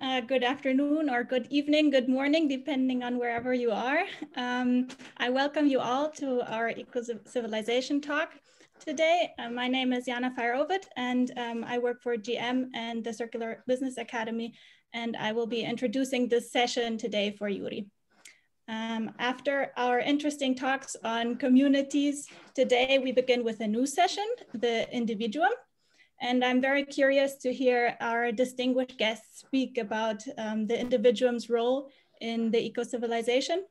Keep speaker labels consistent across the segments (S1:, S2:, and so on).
S1: uh, good afternoon, or good evening, good morning, depending on wherever you are. Um, I welcome you all to our Eco-Civilization talk today. Uh, my name is Jana Feirovit, and um, I work for GM and the Circular Business Academy, and I will be introducing this session today for Yuri. Um, after our interesting talks on communities, today we begin with a new session, the individuum. And I'm very curious to hear our distinguished guests speak about um, the individuum's role in the eco-civilization.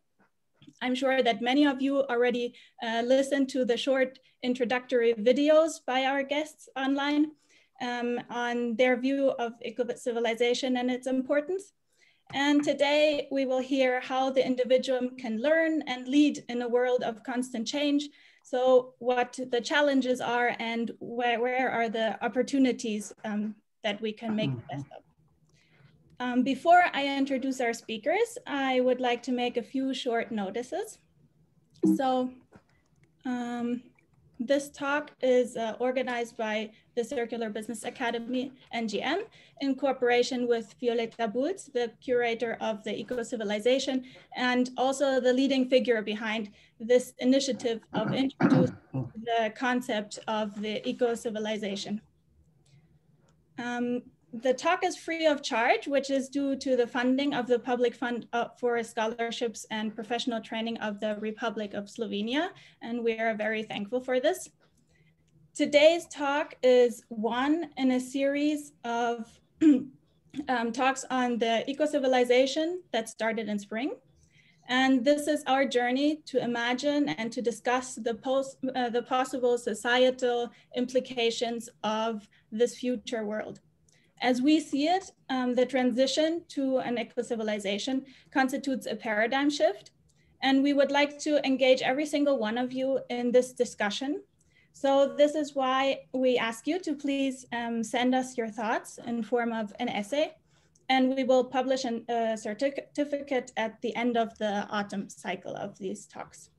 S1: I'm sure that many of you already uh, listened to the short introductory videos by our guests online um, on their view of eco-civilization and its importance. And today we will hear how the individuum can learn and lead in a world of constant change so what the challenges are and where, where are the opportunities um, that we can make the best of. Um, before I introduce our speakers, I would like to make a few short notices. So um, this talk is uh, organized by the Circular Business Academy, NGM, in cooperation with Violeta Bulc, the curator of the Eco-Civilization, and also the leading figure behind this initiative of introducing the concept of the Eco-Civilization. Um, the talk is free of charge, which is due to the funding of the Public Fund uh, for Scholarships and Professional Training of the Republic of Slovenia, and we are very thankful for this. Today's talk is one in a series of um, talks on the eco-civilization that started in spring. And this is our journey to imagine and to discuss the, post, uh, the possible societal implications of this future world. As we see it, um, the transition to an eco-civilization constitutes a paradigm shift. And we would like to engage every single one of you in this discussion. So this is why we ask you to please um, send us your thoughts in form of an essay. And we will publish a certificate at the end of the autumn cycle of these talks.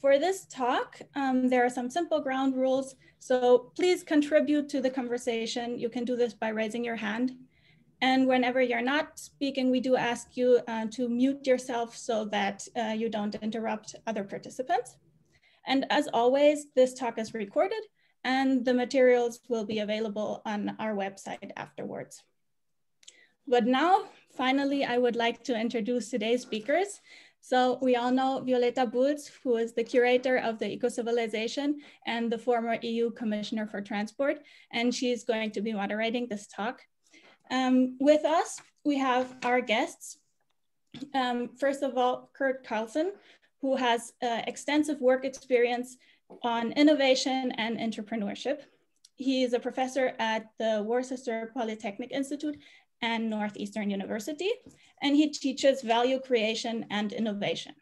S1: For this talk, um, there are some simple ground rules so please contribute to the conversation. You can do this by raising your hand. And whenever you're not speaking, we do ask you uh, to mute yourself so that uh, you don't interrupt other participants. And as always, this talk is recorded and the materials will be available on our website afterwards. But now, finally, I would like to introduce today's speakers. So we all know Violeta Bulc, who is the curator of the Eco-Civilization and the former EU Commissioner for Transport, and she's going to be moderating this talk. Um, with us, we have our guests. Um, first of all, Curt Carlson, who has uh, extensive work experience on innovation and entrepreneurship. He is a professor at the Worcester Polytechnic Institute and Northeastern University, and he teaches value creation and innovation.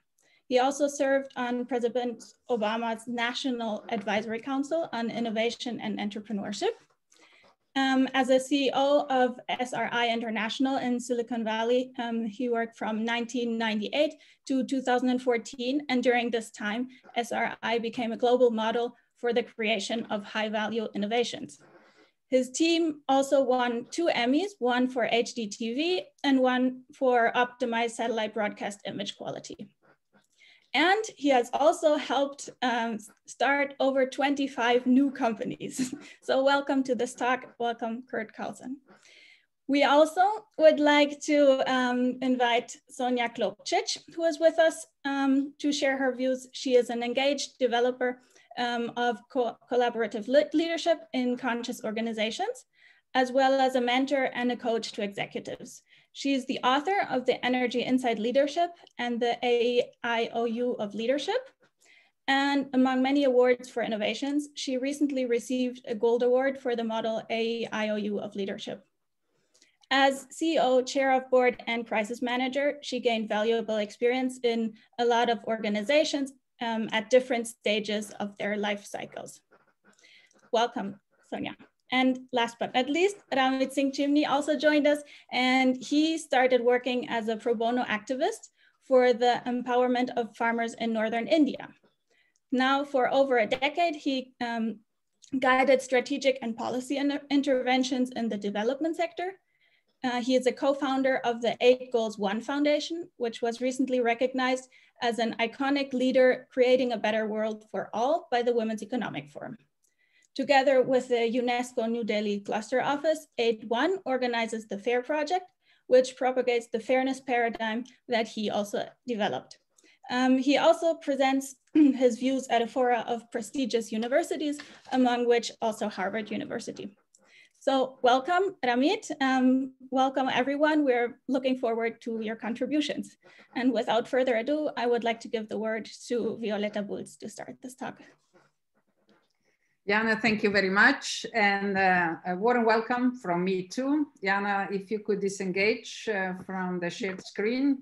S1: He also served on President Obama's National Advisory Council on Innovation and Entrepreneurship. Um, as a CEO of SRI International in Silicon Valley, um, he worked from 1998 to 2014. And during this time, SRI became a global model for the creation of high value innovations. His team also won two Emmys, one for HDTV and one for optimized satellite broadcast image quality. And he has also helped um, start over 25 new companies. so welcome to this talk. Welcome, Curt Carlson. We also would like to um, invite Sonja Klopčič, who is with us um, to share her views. She is an engaged developer um, of co collaborative leadership in conscious organizations, as well as a mentor and a coach to executives. She is the author of the Energy Inside Leadership and the AIOU of Leadership. And among many awards for innovations, she recently received a gold award for the model AIOU of Leadership. As CEO, chair of board, and crisis manager, she gained valuable experience in a lot of organizations um, at different stages of their life cycles. Welcome, Sonja. And last but not least, Ramit Singh Chimni also joined us and he started working as a pro bono activist for the empowerment of farmers in Northern India. Now for over a decade, he um, guided strategic and policy interventions in the development sector. Uh, he is a co-founder of the Eight Goals One Foundation, which was recently recognized as an iconic leader creating a better world for all by the Women's Economic Forum. Together with the UNESCO New Delhi Cluster Office, Eight One organizes the FAIR Project, which propagates the fairness paradigm that he also developed. Um, he also presents his views at a fora of prestigious universities, among which also Harvard University. So welcome, Ramit. Um, welcome, everyone. We're looking forward to your contributions. And without further ado, I would like to give the word to Violeta Bulc to start this talk.
S2: Jana, thank you very much. And uh, a warm welcome from me too. Jana, if you could disengage uh, from the shared screen,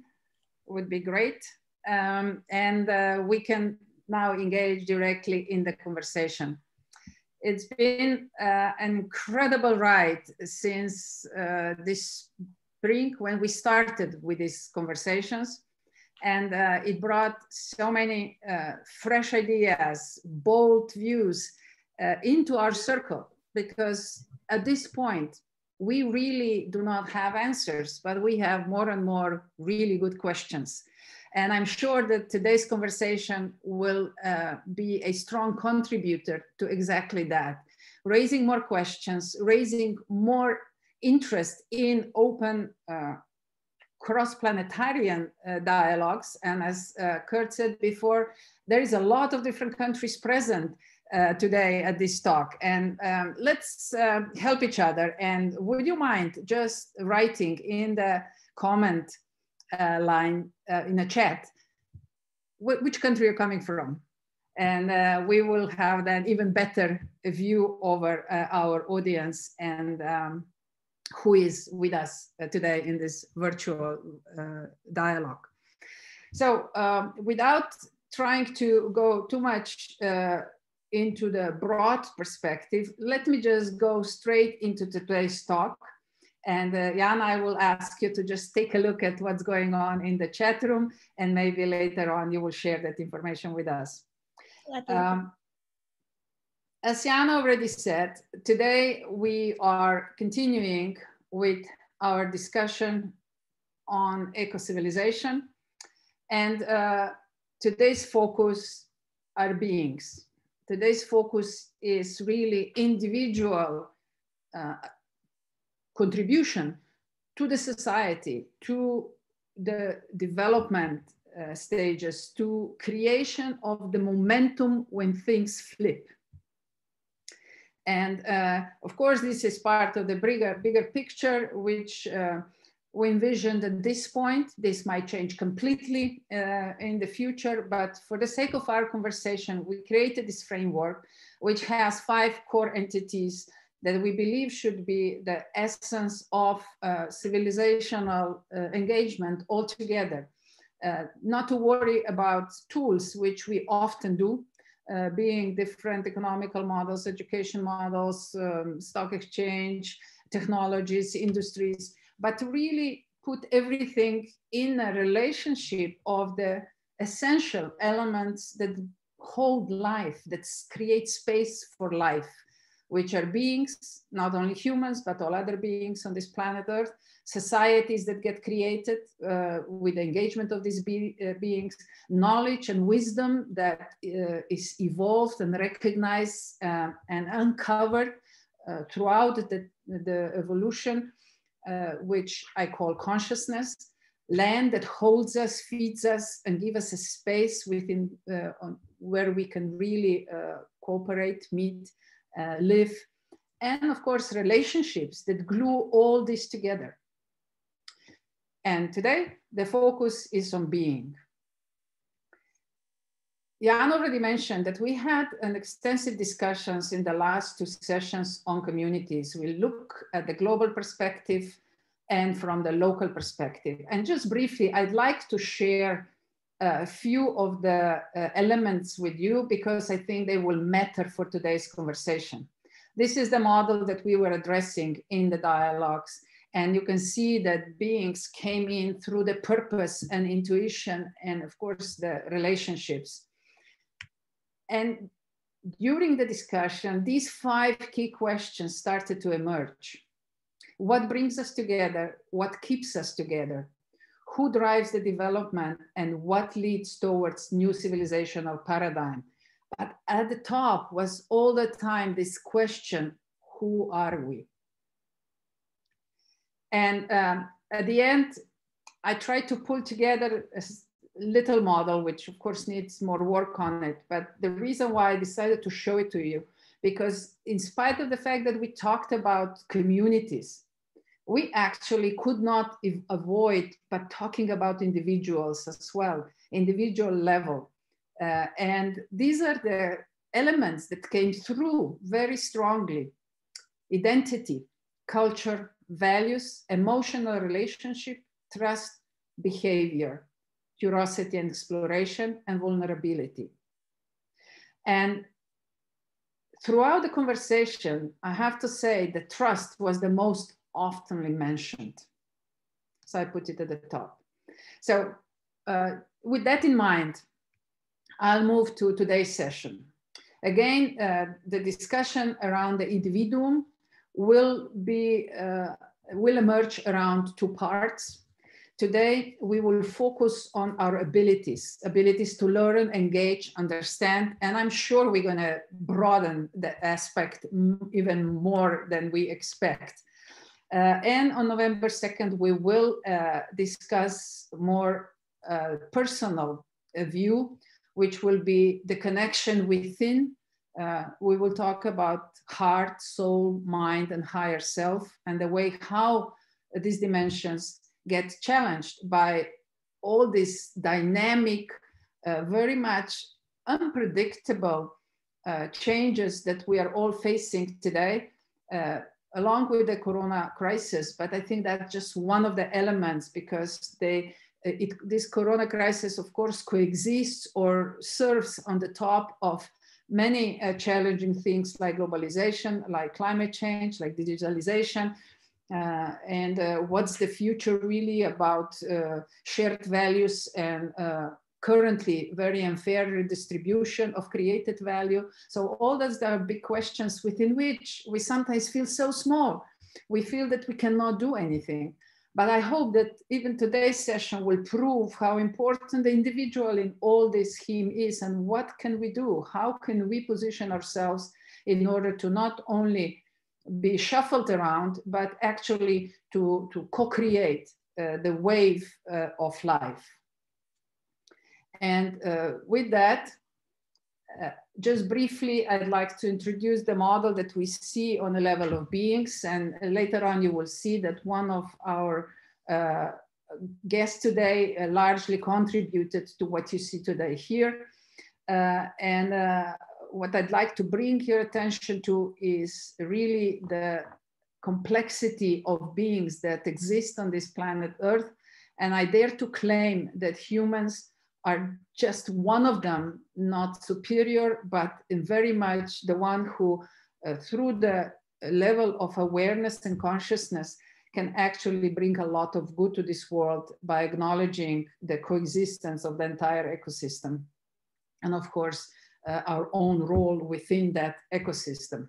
S2: would be great. Um, and uh, we can now engage directly in the conversation. It's been uh, an incredible ride since uh, this spring when we started with these conversations. And uh, it brought so many uh, fresh ideas, bold views uh, into our circle because at this point, we really do not have answers, but we have more and more really good questions. And I'm sure that today's conversation will uh, be a strong contributor to exactly that, raising more questions, raising more interest in open uh, cross-planetarian uh, dialogues. And as uh, Curt said before, there is a lot of different countries present uh, today at this talk. And um, let's uh, help each other. And would you mind just writing in the comment uh, line uh, in a chat which country you're coming from. And uh, we will have then even better view over uh, our audience and um, who is with us uh, today in this virtual uh, dialogue. So um, without trying to go too much into the broad perspective, let me just go straight into today's talk and uh, Jan, I will ask you to just take a look at what's going on in the chat room, and maybe later on you will share that information with us. Um, as Jan already said, today we are continuing with our discussion on eco-civilization. And uh, today's focus are beings. Today's focus is really individual uh, contribution to the society, to the development uh, stages, to creation of the momentum when things flip. And uh, of course, this is part of the bigger, bigger picture, which uh, we envisioned at this point. This might change completely uh, in the future, but for the sake of our conversation, we created this framework, which has five core entities that we believe should be the essence of uh, civilizational uh, engagement altogether. Uh, not to worry about tools, which we often do, uh, being different economical models, education models, um, stock exchange, technologies, industries, but to really put everything in a relationship of the essential elements that hold life, that create space for life which are beings, not only humans, but all other beings on this planet Earth, societies that get created uh, with the engagement of these be uh, beings, knowledge and wisdom that uh, is evolved and recognized uh, and uncovered uh, throughout the, the evolution, uh, which I call consciousness, land that holds us, feeds us, and give us a space within on, where we can really cooperate, meet, uh, live, and of course, relationships that glue all this together. And today, the focus is on being. Jan already mentioned that we had an extensive discussions in the last two sessions on communities. We look at the global perspective and from the local perspective. And just briefly, I'd like to share a few of the uh, elements with you because I think they will matter for today's conversation. This is the model that we were addressing in the dialogues. And you can see that beings came in through the purpose and intuition and of course the relationships. And during the discussion, these five key questions started to emerge. What brings us together? What keeps us together? Who drives the development and what leads towards new civilizational paradigm? But at the top was all the time this question, who are we? And um, at the end, I tried to pull together a little model, which of course needs more work on it. But the reason why I decided to show it to you, because in spite of the fact that we talked about communities, we actually could not avoid but talking about individuals as well, individual level. Uh, and these are the elements that came through very strongly. Identity, culture, values, emotional relationship, trust, behavior, curiosity and exploration, and vulnerability. And throughout the conversation, I have to say that trust was the most oftenly mentioned. So I put it at the top. So uh, with that in mind, I'll move to today's session. Again, uh, the discussion around the individuum will be uh, will emerge around two parts. Today, we will focus on our abilities, abilities to learn, engage, understand, and I'm sure we're going to broaden the aspect even more than we expect. Uh, and on November 2nd, we will uh, discuss more uh, personal uh, view, which will be the connection within. Uh, we will talk about heart, soul, mind, and higher self, and the way how these dimensions get challenged by all these dynamic, uh, very much unpredictable changes that we are all facing today along with the corona crisis but i think that's just one of the elements because they it, this corona crisis of course coexists or serves on the top of many uh, challenging things like globalization like climate change like digitalization uh, and uh, what's the future really about uh, shared values and uh, currently very unfair redistribution of created value. So all those are big questions within which we sometimes feel so small. We feel that we cannot do anything. But I hope that even today's session will prove how important the individual in all this scheme is and what can we do? How can we position ourselves in order to not only be shuffled around, but actually to, to co-create uh, the wave uh, of life. And uh, with that, uh, just briefly, I'd like to introduce the model that we see on the level of beings. And later on, you will see that one of our uh, guests today uh, largely contributed to what you see today here. Uh, and uh, what I'd like to bring your attention to is really the complexity of beings that exist on this planet Earth. And I dare to claim that humans are just one of them, not superior, but very much the one who, uh, through the level of awareness and consciousness, can actually bring a lot of good to this world by acknowledging the coexistence of the entire ecosystem. And of course, uh, our own role within that ecosystem.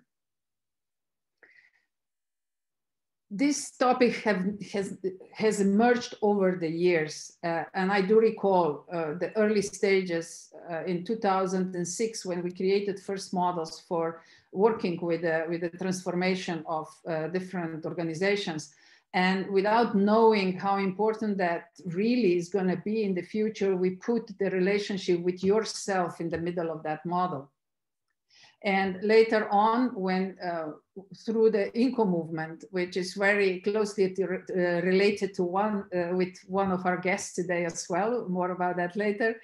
S2: This topic have, has, has emerged over the years. Uh, and I do recall uh, the early stages uh, in 2006 when we created first models for working with, with the transformation of uh, different organizations. And without knowing how important that really is going to be in the future, we put the relationship with yourself in the middle of that model. And later on, when uh, through the Inco movement, which is very closely to, uh, related to one uh, with one of our guests today as well, more about that later,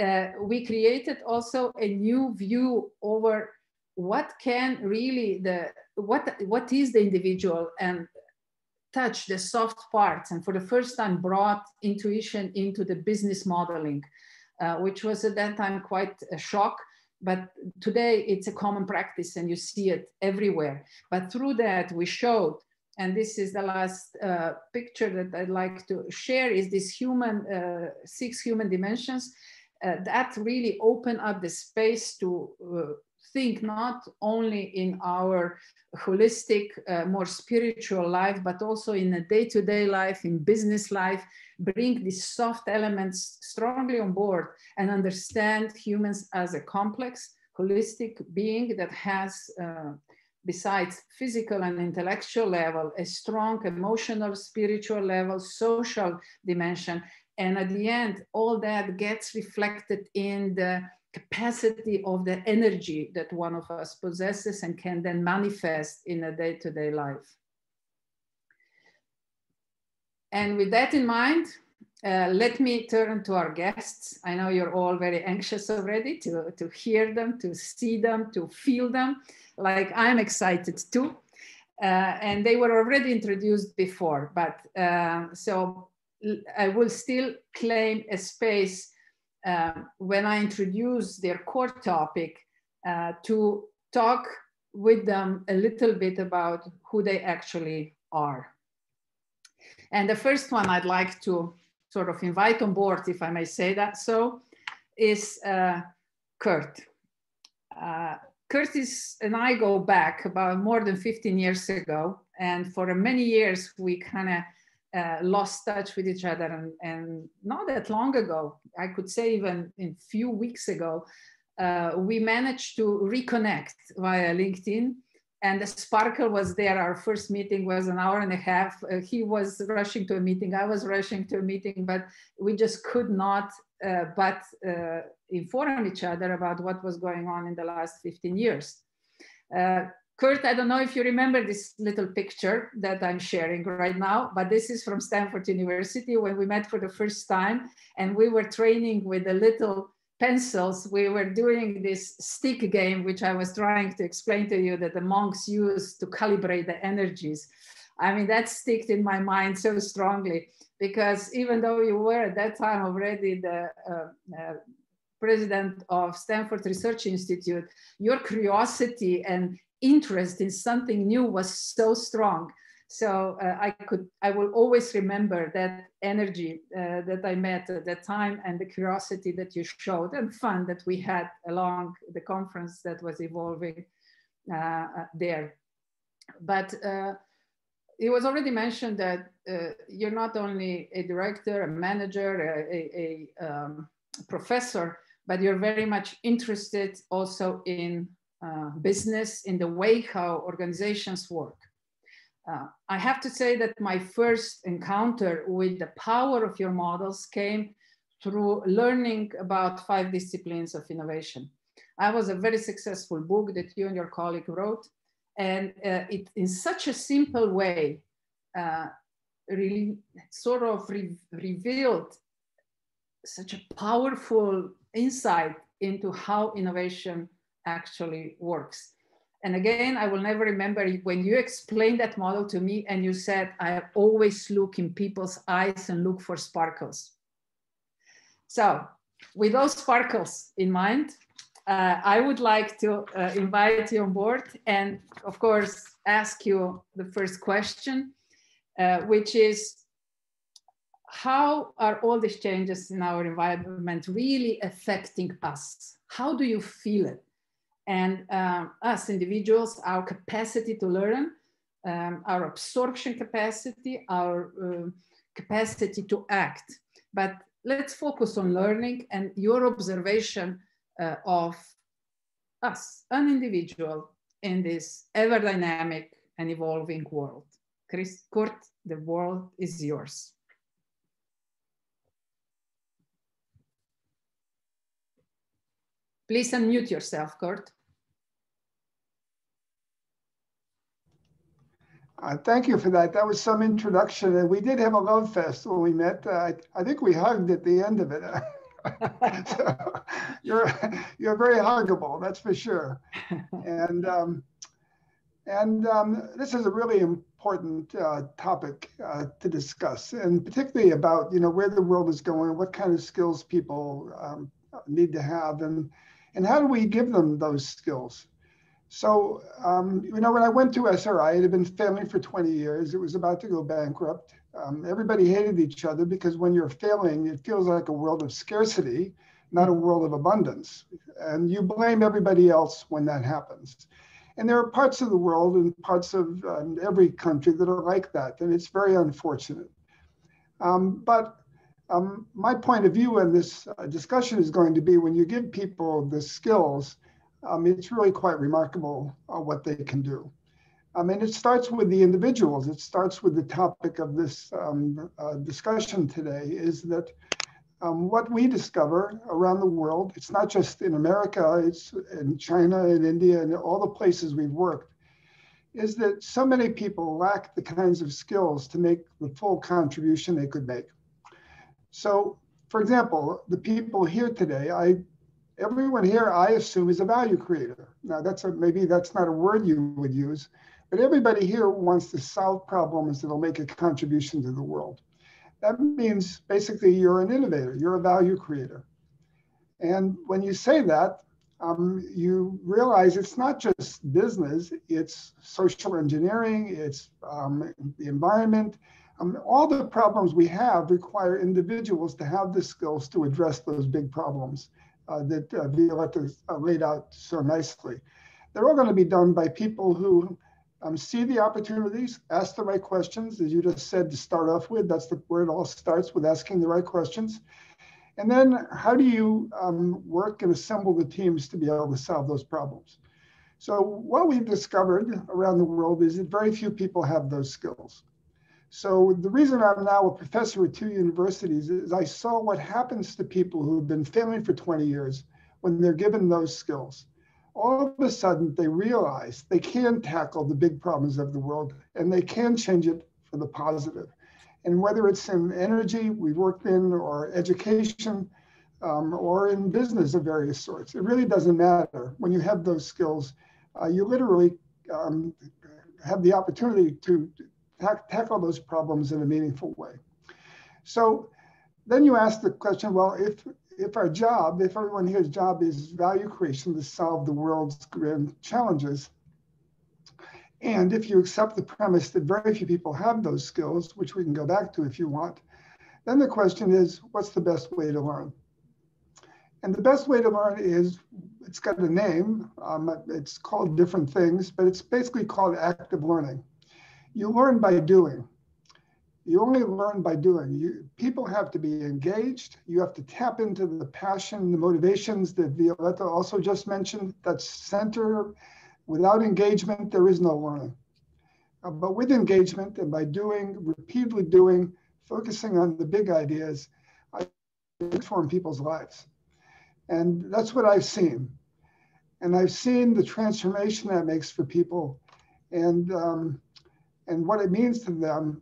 S2: uh, we created also a new view over what can really the what what is the individual and touch the soft parts and for the first time brought intuition into the business modeling, uh, which was at that time quite a shock but today it's a common practice and you see it everywhere. But through that we showed, and this is the last uh, picture that I'd like to share is this human, uh, six human dimensions uh, that really open up the space to uh, think not only in our holistic, uh, more spiritual life, but also in a day-to-day life, in business life, bring these soft elements strongly on board and understand humans as a complex, holistic being that has, uh, besides physical and intellectual level, a strong emotional, spiritual level, social dimension. And at the end, all that gets reflected in the capacity of the energy that one of us possesses and can then manifest in a day-to-day life. And with that in mind, uh, let me turn to our guests. I know you're all very anxious already to, to hear them, to see them, to feel them, like I'm excited too. Uh, and they were already introduced before, but uh, so I will still claim a space uh, when I introduce their core topic uh, to talk with them a little bit about who they actually are. And the first one I'd like to sort of invite on board, if I may say that so, is uh, Curt. Uh, and I go back about more than 15 years ago. And for many years, we kind of uh, lost touch with each other and, and, not that long ago i could say even in few weeks ago uh, we managed to reconnect via linkedin and the sparkle was there. Our first meeting was an hour and a half. Uh, he was rushing to a meeting i was rushing to a meeting but we just could not uh, but uh, inform each other about what was going on in the last 15 years Curt, I don't know if you remember this little picture that I'm sharing right now, but this is from Stanford University when we met for the first time and we were training with the little pencils. We were doing this stick game, which I was trying to explain to you that the monks use to calibrate the energies. I mean, that sticked in my mind so strongly because even though you were at that time already the uh, uh, president of Stanford Research Institute, your curiosity and interest in something new was so strong. So uh, I could, I will always remember that energy uh, that I met at that time and the curiosity that you showed and fun that we had along the conference that was evolving uh, uh there. But uh, it was already mentioned that uh, you're not only a director, a manager, a, a um, professor, but you're very much interested also in uh, business, in the way how organizations work. Uh, I have to say that my first encounter with the power of your models came through learning about five disciplines of innovation. I was a very successful book that you and your colleague wrote, and uh, it in such a simple way uh, really sort of re revealed such a powerful insight into how innovation actually works. And again, I will never remember when you explained that model to me and you said, I always look in people's eyes and look for sparkles. So with those sparkles in mind, uh, I would like to uh, invite you on board and of course, ask you the first question, uh, which is, how are all these changes in our environment really affecting us? How do you feel it? And um, us individuals, our capacity to learn, um, our absorption capacity, our uh, capacity to act. But let's focus on learning and your observation uh, of us, an individual in this ever dynamic and evolving world. Chris, Curt, the world is yours. Please unmute yourself, Curt.
S3: Uh, thank you for that. That was some introduction. And we did have a love fest when we met. Uh, I, I think we hugged at the end of it. so you're you're very huggable, that's for sure. And um, and um, this is a really important uh, topic uh, to discuss, and particularly about you know where the world is going, what kind of skills people um, need to have, and and how do we give them those skills. So, um, you know, when I went to SRI, it had been failing for 20 years. It was about to go bankrupt. Um, everybody hated each other because when you're failing, it feels like a world of scarcity. not a world of abundance. And you blame everybody else when that happens. And there are parts of the world and parts of um, every country that are like that. And it's very unfortunate. Um, but um, my point of view in this uh, discussion is going to be when you give people the skills, um, it's really quite remarkable uh, what they can do. I mean, it starts with the individuals. It starts with the topic of this um, uh, discussion today is that um, what we discover around the world, it's not just in America, it's in China and India and all the places we've worked, is that so many people lack the kinds of skills to make the full contribution they could make. So, for example, the people here today, I everyone here I assume is a value creator. Now that's a, maybe that's not a word you would use, but everybody here wants to solve problems that'll make a contribution to the world. That means basically you're an innovator, you're a value creator. And when you say that, um, you realize it's not just business, it's social engineering, it's um, the environment. Um, all the problems we have require individuals to have the skills to address those big problems that uh, Violeta uh, laid out so nicely. They're all going to be done by people who um, see the opportunities, ask the right questions, as you just said to start off with. That's the, where it all starts with asking the right questions. And then how do you um, work and assemble the teams to be able to solve those problems? So what we've discovered around the world is that very few people have those skills. So the reason I'm now a professor at two universities is I saw what happens to people who have been failing for 20 years when they're given those skills. All of a sudden, they realize they can tackle the big problems of the world and they can change it for the positive. And whether it's in energy we've worked in, or education, um, or in business of various sorts, it really doesn't matter. When you have those skills, uh, you literally um, have the opportunity to tackle those problems in a meaningful way. So then you ask the question, well, if if our job, if everyone here's job is value creation to solve the world's grand challenges, and if you accept the premise that very few people have those skills, which we can go back to if you want, then the question is, what's the best way to learn? And the best way to learn is, it's got a name, um, it's called different things, but it's basically called active learning. You learn by doing. You only learn by doing. You, people have to be engaged. You have to tap into the passion, the motivations that Violeta also just mentioned, that center Without engagement, there is no learning. Uh, but with engagement and by doing, repeatedly doing, focusing on the big ideas, I transform people's lives. And that's what I've seen. And I've seen the transformation that makes for people and, um, and what it means to them.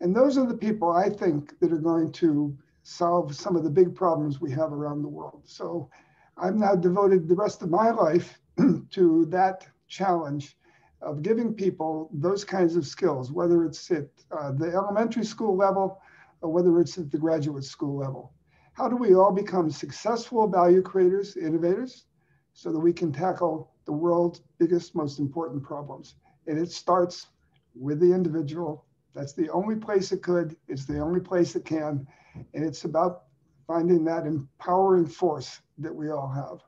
S3: And those are the people I think that are going to solve some of the big problems we have around the world. So I've now devoted the rest of my life to that challenge of giving people those kinds of skills, whether it's at uh, the elementary school level or whether it's at the graduate school level. How do we all become successful value creators, innovators, so that we can tackle the world's biggest, most important problems? And it starts with the individual. That's the only place it could, it's the only place it can. And it's about finding that empowering force that we all have.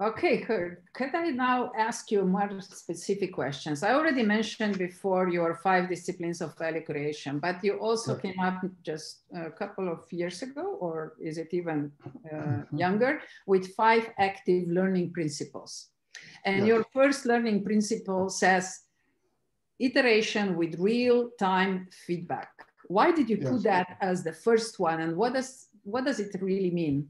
S2: Okay, Curt, could I now ask you more specific questions? I already mentioned before your five disciplines of value creation, but you also came up just a couple of years ago, or is it even uh, mm-hmm. younger, with five active learning principles. And your first learning principle says iteration with real time feedback. Why did you yes. put that as the first one and what does, what does it really mean?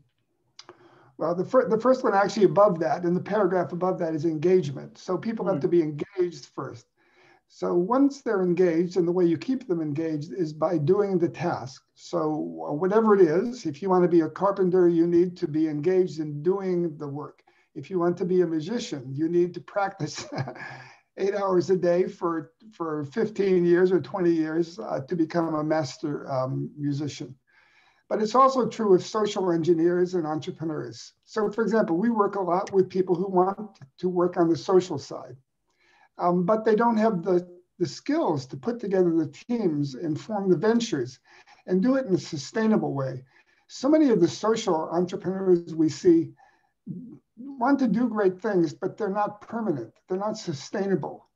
S3: Well, the, fir- the first one actually above that, and the paragraph above that, is engagement. So people mm. have hmm. to be engaged first. So once they're engaged, and the way you keep them engaged is by doing the task. So whatever it is, if you want to be a carpenter, you need to be engaged in doing the work. If you want to be a musician, you need to practice eight hours a day for, for 15 years or 20 years uh, to become a master um, musician. But it's also true of social engineers and entrepreneurs. So, for example, we work a lot with people who want to work on the social side, um, but they don't have the, the skills to put together the teams and form the ventures and do it in a sustainable way. so many of the social entrepreneurs we see want to do great things, but they're not permanent. They're not sustainable.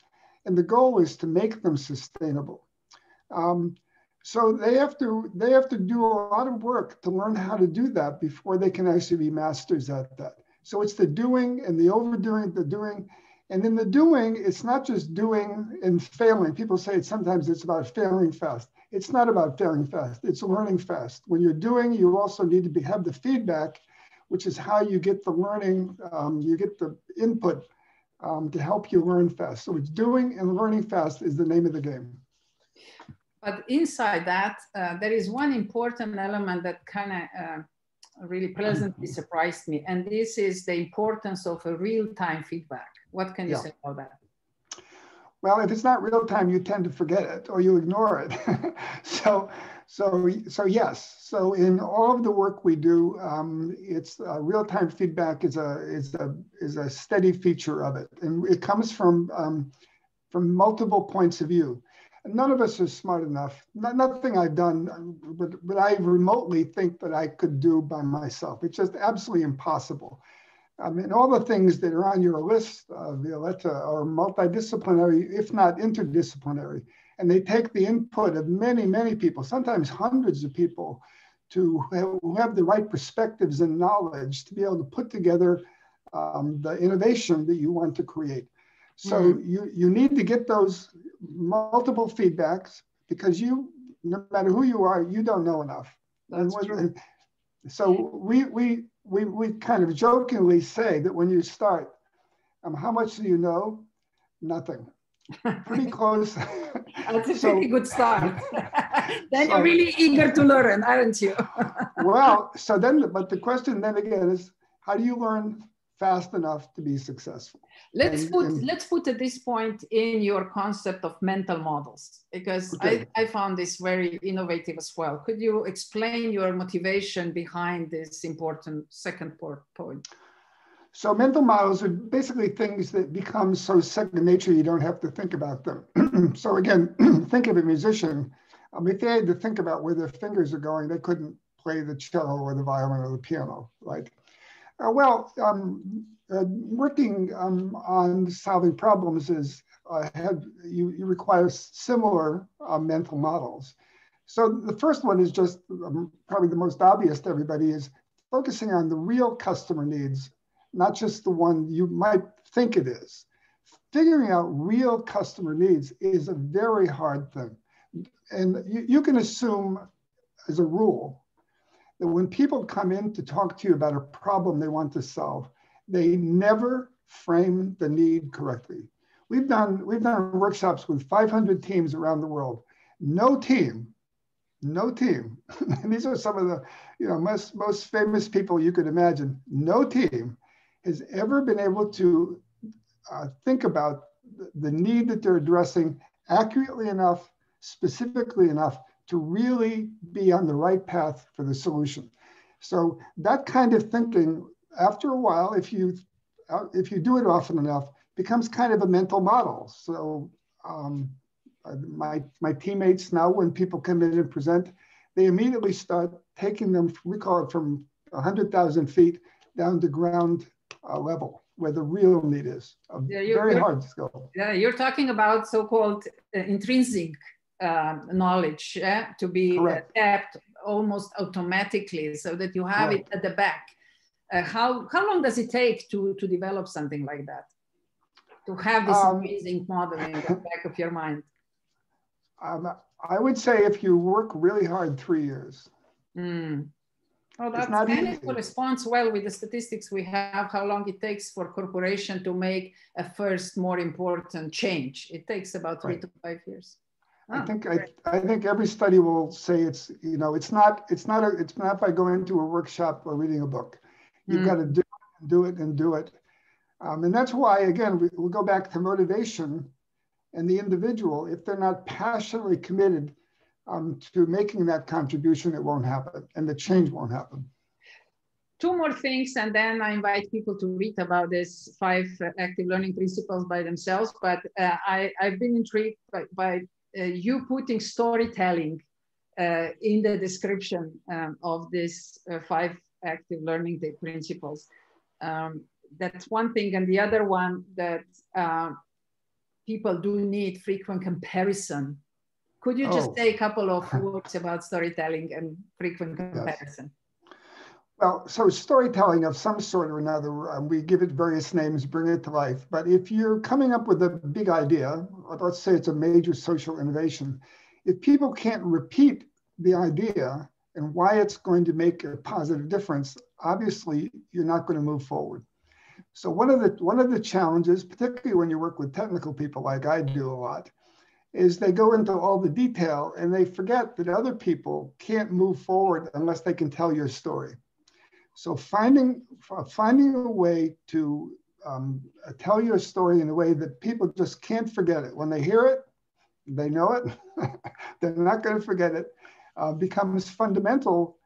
S3: And the goal is to make them sustainable. Um, so they have to they have to do a lot of work to learn how to do that before they can actually be masters at that. So it's the doing and the overdoing, the doing. And in the doing, it's not just doing and failing. People say it sometimes it's about failing fast. It's not about failing fast, it's learning fast. When you're doing, you also need to be, have the feedback, which is how you get the learning, um, you get the input um, to help you learn fast. So it's doing and learning fast is the name of the game.
S2: But inside that, uh, there is one important element that kind of uh, really pleasantly surprised me. And this is the importance of a real-time feedback. What can you yeah. say about that?
S3: Well, if it's not real time, you tend to forget it or you ignore it. so, so, so yes. So in all of the work we do, um, it's uh, real time feedback is a is a is a steady feature of it, and it comes from um, from multiple points of view none of us is smart enough. Not, nothing I've done, but, but I remotely think that I could do by myself. It's just absolutely impossible. I mean, all the things that are on your list, uh, Violeta, are multidisciplinary, if not interdisciplinary. And they take the input of many, many people, sometimes hundreds of people, to who have the right perspectives and knowledge to be able to put together um, the innovation that you want to create. So mm-hmm. you, you need to get those multiple feedbacks because you, no matter who you are, you don't know enough.
S2: That's true.
S3: So we, we, we, we kind of jokingly say that when you start, um, how much do you know? Nothing. Pretty close.
S2: That's a so, pretty good start. then so, you're really eager to learn, aren't you?
S3: well, so then, but the question then again is, how do you learn fast enough to be successful.
S2: Let's and, put and, let's put at this point in your concept of mental models because okay. I, I found this very innovative as well. Could you explain your motivation behind this important second point?
S3: So mental models are basically things that become so second nature you don't have to think about them. so again, think of a musician. Um, if they had to think about where their fingers are going, they couldn't play the cello or the violin or the piano, right? Uh, well, um, uh, working um, on solving problems is uh, have, you, you require similar uh, mental models. So the first one is just um, probably the most obvious to everybody is focusing on the real customer needs, not just the one you might think it is. Figuring out real customer needs is a very hard thing. And you, you can assume as a rule that when people come in to talk to you about a problem they want to solve, they never frame the need correctly. We've done, we've done workshops with 500 teams around the world. No team, no team, and these are some of the you know, most, most famous people you could imagine, no team has ever been able to uh, think about the need that they're addressing accurately enough, specifically enough to really be on the right path for the solution. So that kind of thinking, after a while, if you if you do it often enough, becomes kind of a mental model. So um, uh, my my teammates now, when people come in and present, they immediately start taking them. We call it from 100,000 feet down to ground uh, level where the real need is. Yeah, very hard to go.
S2: Yeah, you're talking about so-called uh, intrinsic uh, knowledge eh, to be tapped almost automatically so that you have it at the back. Uh, how, how long does it take to, to develop something like that? To have this um, amazing model in the back of your mind?
S3: Um, I would say if you work really hard, three years.
S2: Mm. Well, that kind of corresponds well with the statistics we have, how long it takes for corporation to make a first more important change. It takes about three right. to five years.
S3: I think I, I think every study will say it's you know it's not it's not a, it's not by going to a workshop or reading a book. You've mm. got to do it, and do it and do it, um, and that's why again we, we'll go back to motivation and the individual. If they're not passionately committed um, to making that contribution, it won't happen, and the change won't happen.
S2: Two more things, and then I invite people to read about this five active learning principles by themselves. But uh, I, I've been intrigued by, by uh, you putting storytelling uh, in the description um, of these uh, five active learning principles. Um, that's one thing. And the other one that uh, people do need frequent comparison. Could you just oh. say a couple of words about storytelling and frequent comparison? Yes.
S3: Well, so storytelling of some sort or another, um, we give it various names, bring it to life. But if you're coming up with a big idea, let's say it's a major social innovation, if people can't repeat the idea and why it's going to make a positive difference, obviously you're not going to move forward. So one of the one of the challenges, particularly when you work with technical people like I do a lot, is they go into all the detail and they forget that other people can't move forward unless they can tell your story. So finding finding a way to um, tell your story in a way that people just can't forget it. When they hear it, they know it. They're not going to forget it. Uh, becomes fundamental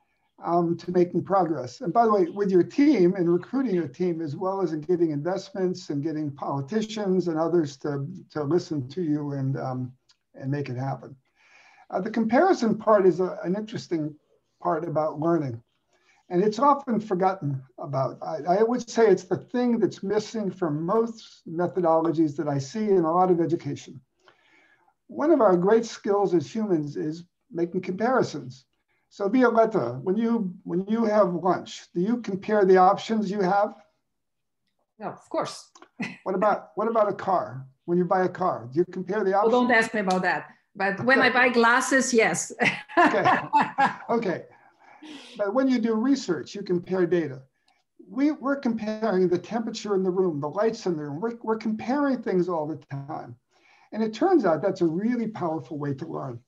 S3: um, to making progress. And by the way, with your team and recruiting your team, as well as in getting investments and getting politicians and others to, to listen to you and, um, and make it happen. Uh, the comparison part is a, an interesting part about learning. And it's often forgotten about. I, I would say it's the thing that's missing from most methodologies that I see in a lot of education. One of our great skills as humans is making comparisons so Violeta, when you when you have lunch, do you compare the options you have?
S2: No, of course.
S3: what about what about a car? When you buy a car, do you compare the options?
S2: Well, don't ask me about that. But when I buy glasses, yes.
S3: okay. Okay. But when you do research, you compare data. We, we're comparing the temperature in the room, the lights in the room. We're, we're comparing things all the time. And it turns out that's a really powerful way to learn.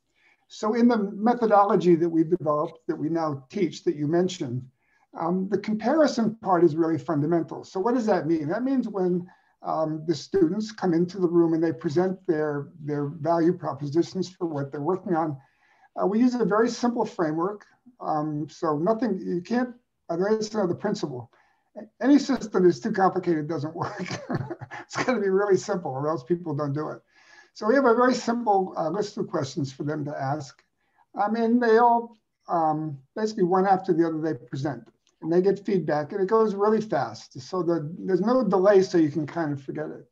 S3: So in the methodology that we've developed that we now teach that you mentioned, um, the comparison part is really fundamental. So what does that mean? That means when um, the students come into the room and they present their, their value propositions for what they're working on, uh, we use a very simple framework. Um, so nothing, you can't, there's another principle. Any system that's too complicated doesn't work. it's got to be really simple or else people don't do it. So we have a very simple uh, list of questions for them to ask. I mean, they all um, basically one after the other they present and they get feedback and it goes really fast. So the, there's no delay so you can kind of forget it.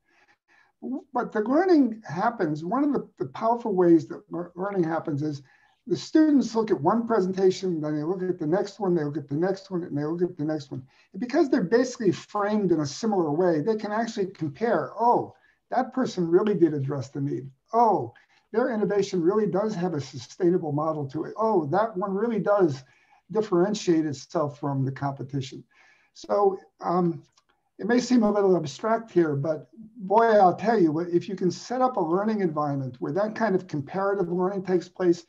S3: But the learning happens, one of the, the powerful ways that learning happens is the students look at one presentation, then they look at the next one, they look at the next one, and they look at the next one. And because they're basically framed in a similar way, they can actually compare, oh, that person really did address the need. Oh, their innovation really does have a sustainable model to it. Oh, that one really does differentiate itself from the competition. So um, it may seem a little abstract here, but boy, I'll tell you, if you can set up a learning environment where that kind of comparative learning takes place,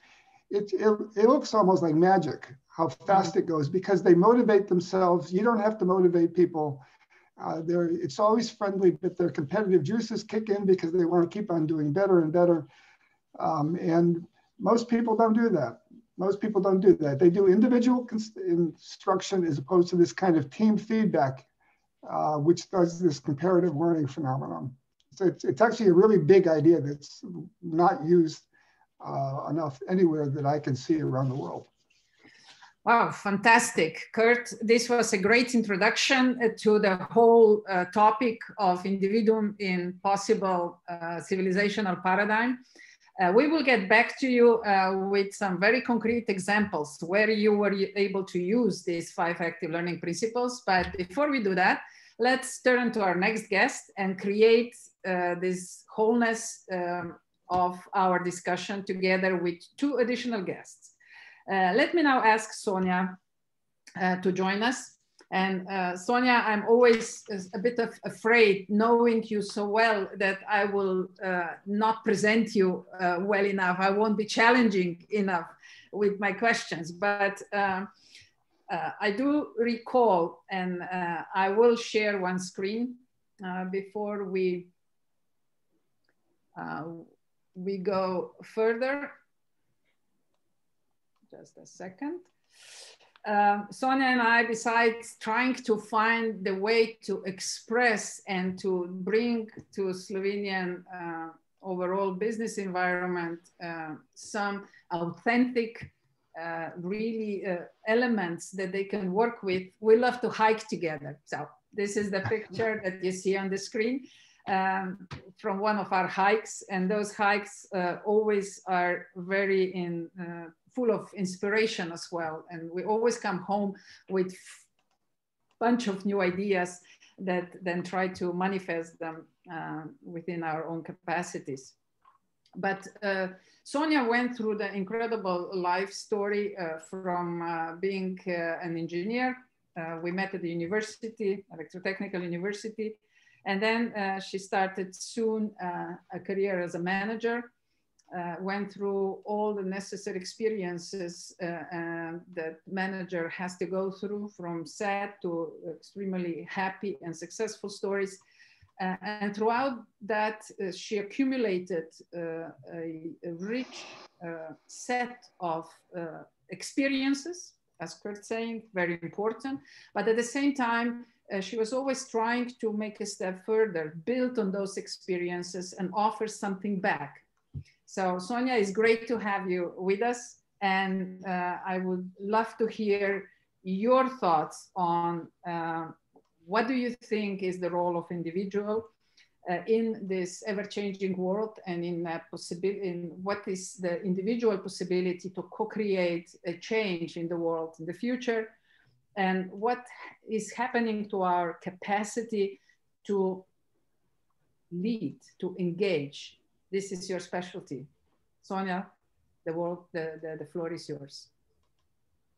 S3: it, it, it looks almost like magic how fast it goes because they motivate themselves. You don't have to motivate people. Uh, it's always friendly, but their competitive juices kick in because they want to keep on doing better and better. Um, and most people don't do that. Most people don't do that. They do individual instruction as opposed to this kind of team feedback, uh, which does this comparative learning phenomenon. So it's, it's actually a really big idea that's not used uh, enough anywhere that I can see around the world.
S2: Wow, fantastic. Curt, this was a great introduction uh, to the whole uh, topic of individuum in possible uh, civilizational paradigm. Uh, we will get back to you uh, with some very concrete examples where you were able to use these five active learning principles. But before we do that, let's turn to our next guest and create uh, this wholeness um, of our discussion together with two additional guests. Uh, let me now ask Sonja uh, to join us. And uh, Sonja, I'm always a bit of afraid knowing you so well that I will uh, not present you uh, well enough. I won't be challenging enough with my questions, but uh, I do recall, and I will share one screen before we we go further just a second. Um, Sonja and I, besides trying to find the way to express and to bring to Slovenian uh, overall business environment uh, some authentic uh, really uh, elements that they can work with. We love to hike together. So this is the picture that you see on the screen um, from one of our hikes. And those hikes uh, always are very in, uh, full of inspiration as well. And we always come home with a bunch of new ideas that then try to manifest them uh, within our own capacities. But uh, Sonja went through the incredible life story uh, from uh, being uh, an engineer. Uh, we met at the university, Electrotechnical University. And then she started soon a career as a manager uh, went through all the necessary experiences uh, that manager has to go through from sad to extremely happy and successful stories. Uh, and throughout that, uh, she accumulated uh, a, a, rich uh, set of experiences, as Curt saying, very important. But at the same time, she was always trying to make a step further, build on those experiences and offer something back so Sonja, it's great to have you with us. And uh, I would love to hear your thoughts on uh, what do you think is the role of individual uh, in this ever-changing world and in, in what is the individual possibility to co-create a change in the world in the future and what is happening to our capacity to lead, to engage, this is your specialty. Sonja, the, world, the, the, the floor is yours.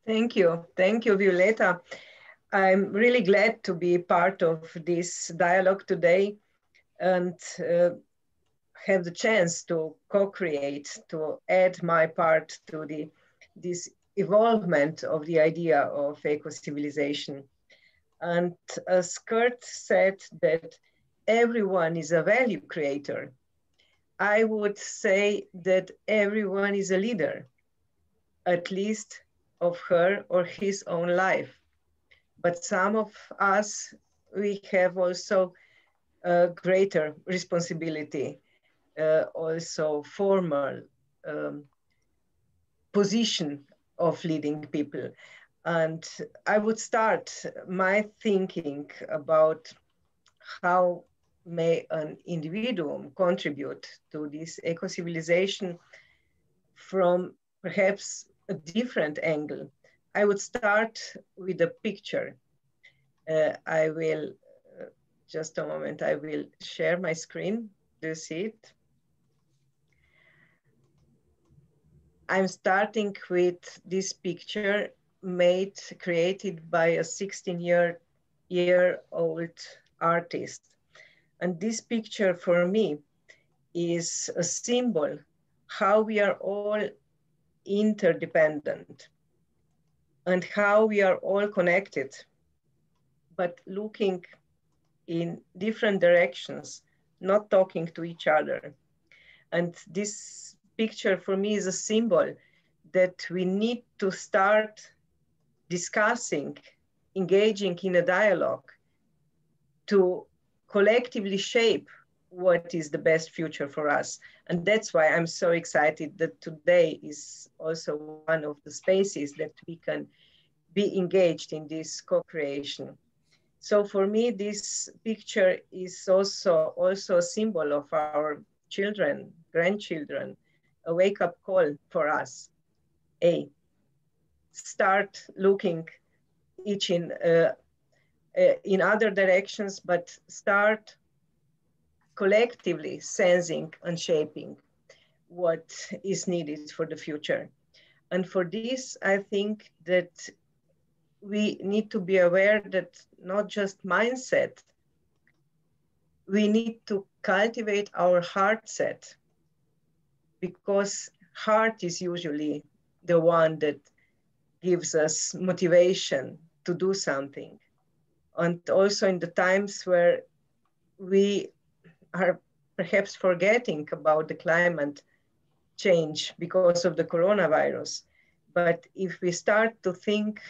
S4: Thank you. Thank you, Violeta. I'm really glad to be part of this dialogue today and uh, have the chance to co-create, to add my part to the, this evolvement of the idea of eco-civilization. And as Curt said that everyone is a value creator I would say that everyone is a leader, at least of her or his own life. But some of us, we have also a greater responsibility, uh, also formal um, position of leading people. And I would start my thinking about how may an individuum contribute to this eco-civilization from perhaps a different angle. I would start with a picture. Uh, I will, uh, just a moment, I will share my screen. Do you see it? I'm starting with this picture made, created by a 16 year, year old artist and this picture for me is a symbol how we are all interdependent and how we are all connected, but looking in different directions, not talking to each other. And this picture for me is a symbol that we need to start discussing, engaging in a dialogue to collectively shape what is the best future for us. And that's why I'm so excited that today is also one of the spaces that we can be engaged in this co-creation. So for me, this picture is also, also a symbol of our children, grandchildren, a wake-up call for us. A, start looking each in uh, Uh, in other directions, but start collectively sensing and shaping what is needed for the future. And for this, I think that we need to be aware that not just mindset, we need to cultivate our heart set because heart is usually the one that gives us motivation to do something and also in the times where we are perhaps forgetting about the climate change because of the coronavirus. But if we start to think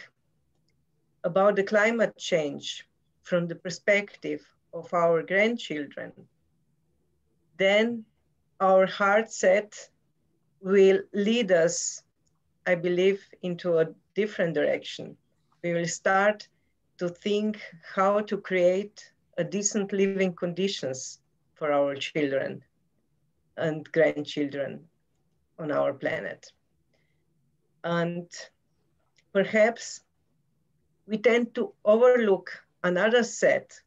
S4: about the climate change from the perspective of our grandchildren, then our heart set will lead us I believe, into a different direction. We will start to think how to create a decent living conditions for our children and grandchildren on our planet. And perhaps we tend to overlook another set.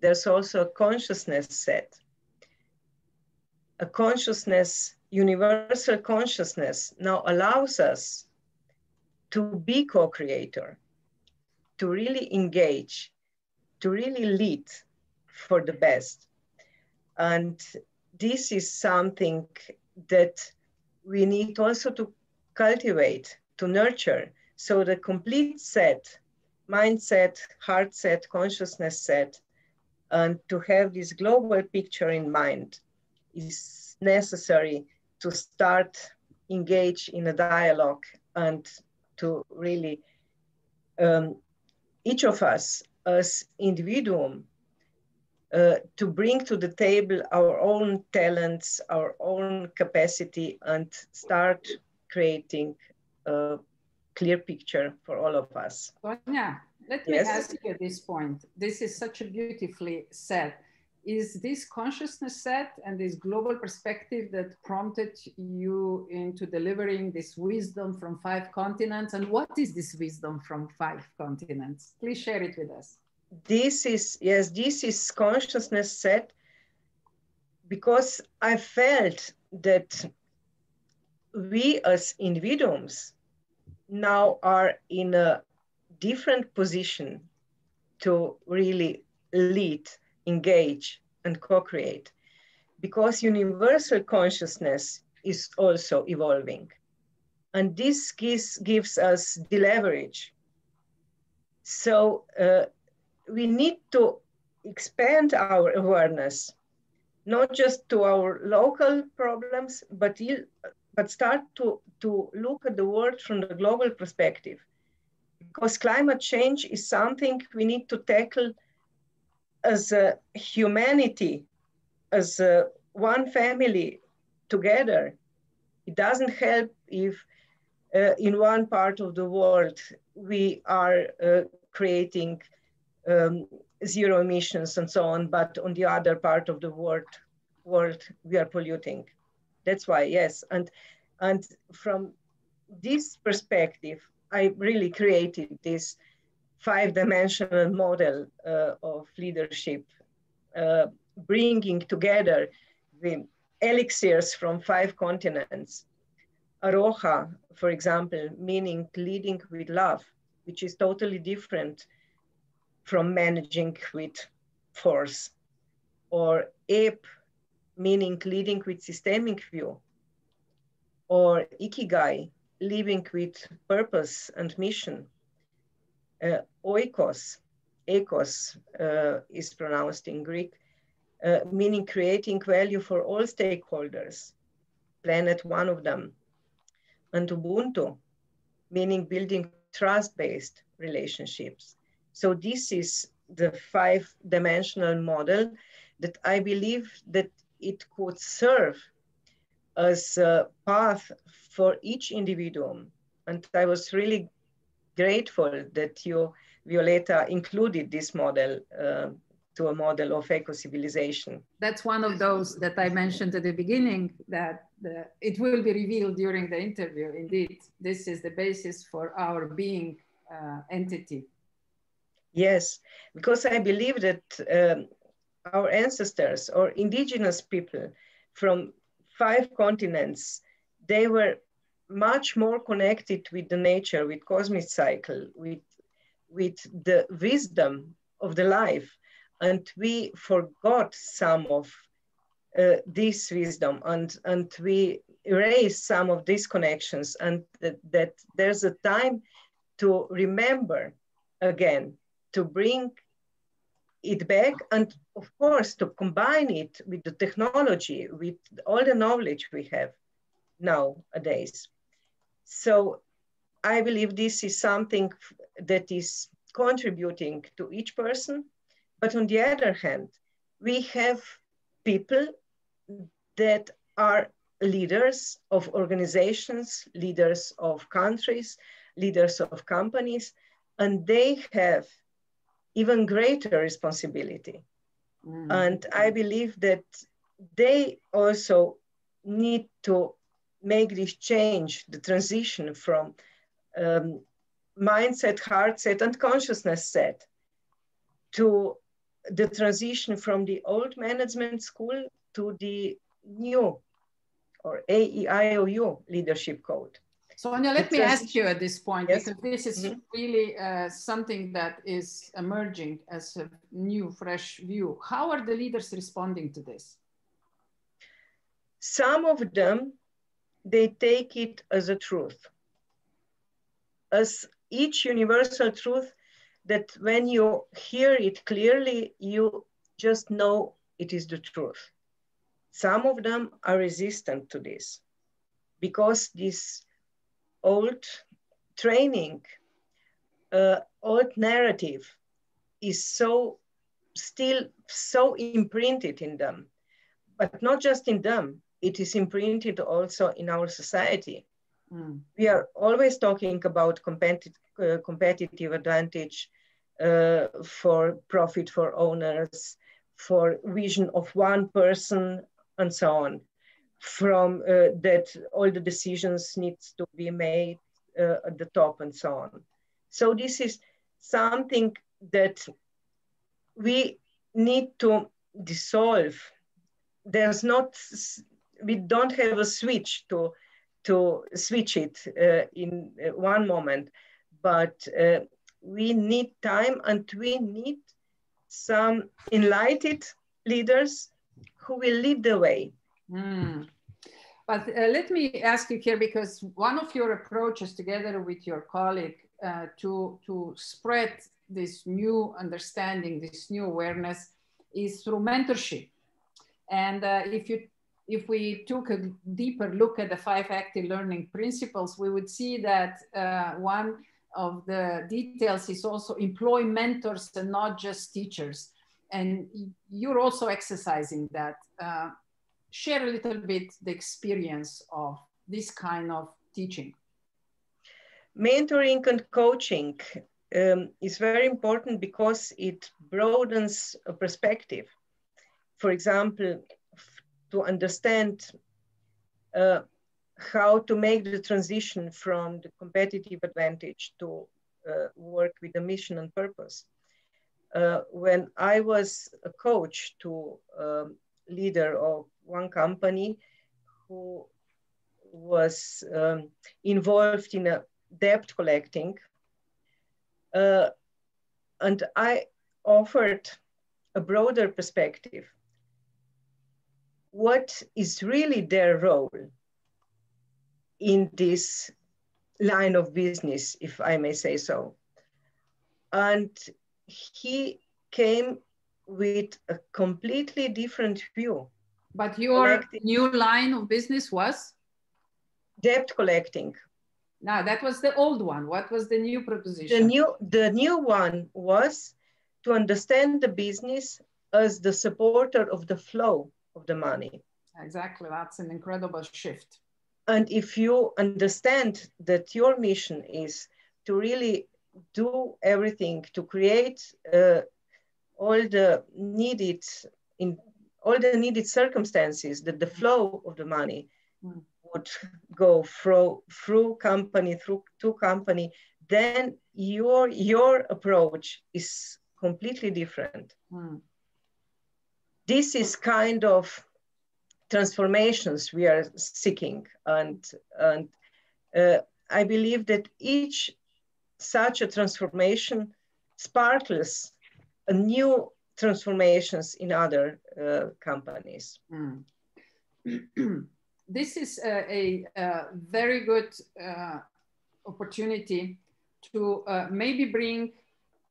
S4: There's also a consciousness set. A consciousness, universal consciousness now allows us to be co-creator, to really engage, to really lead for the best. And this is something that we need also to cultivate, to nurture. So the complete set, mindset, heart set, consciousness set, and to have this global picture in mind is necessary to start engage in a dialogue and to really um, each of us as individuum uh, to bring to the table our own talents, our own capacity, and start creating a clear picture for all of us.
S2: Sonja, let me yes. ask you at this point. This is such a beautifully said. Is this consciousness set and this global perspective that prompted you into delivering this wisdom from five continents? And what is this wisdom from five continents? Please share it with us
S4: this is, yes, this is consciousness set because I felt that we as individuals now are in a different position to really lead, engage, and co-create because universal consciousness is also evolving. And this gives, gives us the leverage. So uh, we need to expand our awareness, not just to our local problems, but, but start to, to look at the world from the global perspective. Because climate change is something we need to tackle as a humanity, as a one family together. It doesn't help if uh, in one part of the world we are uh, creating um, zero emissions and so on, but on the other part of the world, world we are polluting. That's why, yes. And, and from this perspective, I really created this five-dimensional model uh, of leadership, uh, bringing together the elixirs from five continents. Aroha, for example, meaning leading with love, which is totally different from managing with force, or ape, meaning leading with systemic view, or ikigai, living with purpose and mission. Uh, oikos, ekos uh, is pronounced in Greek, uh, meaning creating value for all stakeholders, planet one of them. And Ubuntu, meaning building trust-based relationships. So this is the five dimensional model that I believe that it could serve as a path for each individual. And I was really grateful that you, Violeta, included this model uh, to a model of eco-civilization.
S2: That's one of those that I mentioned at the beginning that the, it will be revealed during the interview. Indeed, this is the basis for our being uh, entity.
S4: Yes, because I believe that um, our ancestors or indigenous people from five continents, they were much more connected with the nature, with cosmic cycle, with, with the wisdom of the life. And we forgot some of uh, this wisdom and, and we erased some of these connections and that there's a time to remember again to bring it back and of course to combine it with the technology, with all the knowledge we have nowadays. So I believe this is something that is contributing to each person. But on the other hand, we have people that are leaders of organizations, leaders of countries, leaders of companies, and they have even greater responsibility. Mm. And I believe that they also need to make this change, the transition from um, mindset, heart set, and consciousness set to the transition from the old management school to the new or AEIOU leadership code.
S2: Sonja, let me ask you at this point, yes. because this is mm -hmm. really uh, something that is emerging as a new, fresh view. How are the leaders responding to this?
S4: Some of them, they take it as a truth, as each universal truth that when you hear it clearly, you just know it is the truth. Some of them are resistant to this because this old training, uh, old narrative is so still so imprinted in them, but not just in them, it is imprinted also in our society. Mm. We are always talking about competitive, uh, competitive advantage uh, for profit for owners, for vision of one person, and so on from uh, that all the decisions needs to be made uh, at the top and so on. So this is something that we need to dissolve. There's not, we don't have a switch to, to switch it uh, in uh, one moment, but uh, we need time and we need some enlightened leaders who will lead the way
S2: Mm. But uh, let me ask you here, because one of your approaches together with your colleague uh, to, to spread this new understanding, this new awareness is through mentorship. And uh, if you if we took a deeper look at the five active learning principles, we would see that uh, one of the details is also employ mentors and not just teachers. And you're also exercising that. Uh, share a little bit the experience of this kind of teaching.
S4: Mentoring and coaching um, is very important because it broadens a perspective. For example, to understand uh, how to make the transition from the competitive advantage to uh, work with a mission and purpose. Uh, when I was a coach to um, leader of one company who was um, involved in a debt collecting. Uh, and I offered a broader perspective. What is really their role in this line of business, if I may say so? And he came with a completely different view.
S2: But your collecting. new line of business was?
S4: Debt collecting.
S2: Now that was the old one. What was the new proposition?
S4: The new, the new one was to understand the business as the supporter of the flow of the money.
S2: Exactly, that's an incredible shift.
S4: And if you understand that your mission is to really do everything to create uh, all the needed in all the needed circumstances that the flow of the money mm. would go through through company through to company then your your approach is completely different mm. This is kind of transformations we are seeking and and uh, i believe that each such a transformation sparkles a new transformations in other uh, companies. Mm.
S2: this is a, a, a very good uh, opportunity to uh, maybe bring